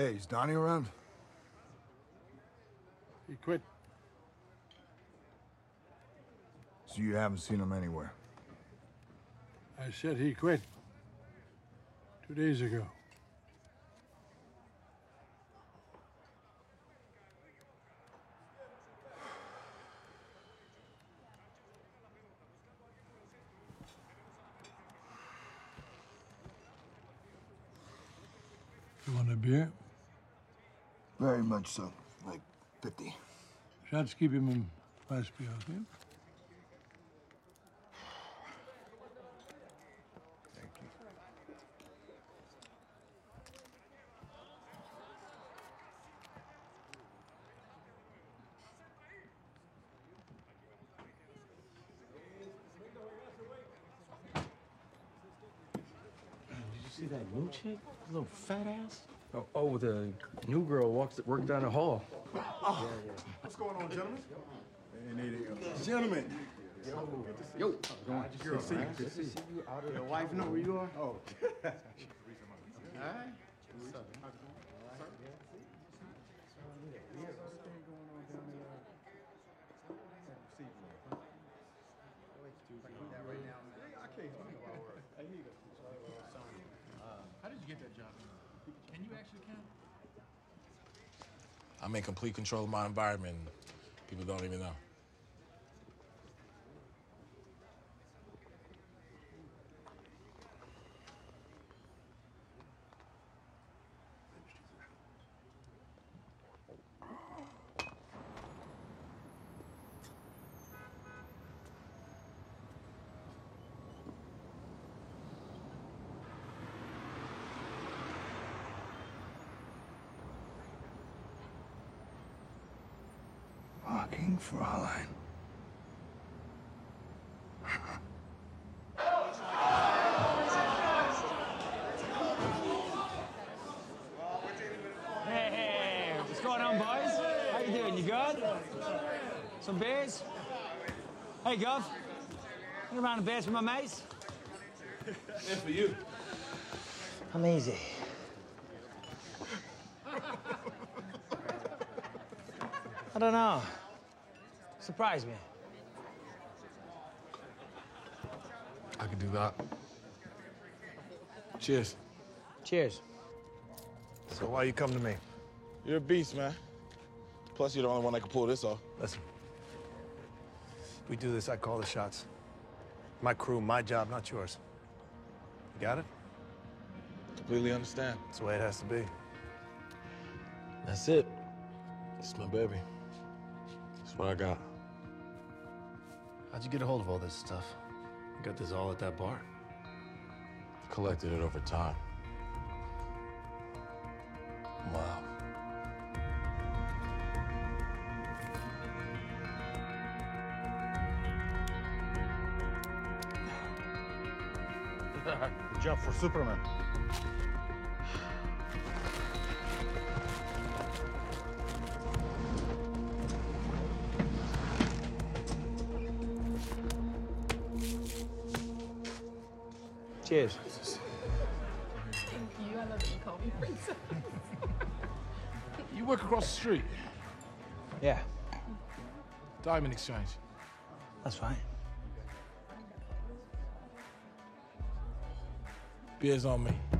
Hey, is Donnie around? He quit. So you haven't seen him anywhere? I said he quit. Two days ago. Very much so. Like 50. Shots keep him in Westby, okay? Did you see that new chick? Little fat ass? Oh, oh, the new girl walks worked down the hall. What's going on, gentlemen? Gentlemen. Yo. Good to see you. Good to see you. Out of the wife know where you are? Oh. All right. How did you get that job? Can you actually count? I'm in complete control of my environment. People don't even know. Walking Fräulein. Hey, hey, what's going on, boys? How you doing? You good? Some beers? Hey, Gov. You around the beers with my mates? Yeah, for you. I'm easy. I don't know. Surprise me. I can do that. Cheers. Cheers. So why you come to me? You're a beast, man. Plus, you're the only one that can pull this off. Listen. We do this, I call the shots. My crew, my job, not yours. You got it? Completely understand. That's the way it has to be. That's it. It's my baby. That's what I got. How'd you get a hold of all this stuff? You got this all at that bar? Collected it over time. Superman. Cheers. Thank you. I love that you call me princess. You work across the street. Yeah, Diamond Exchange. that's right. Beers on me.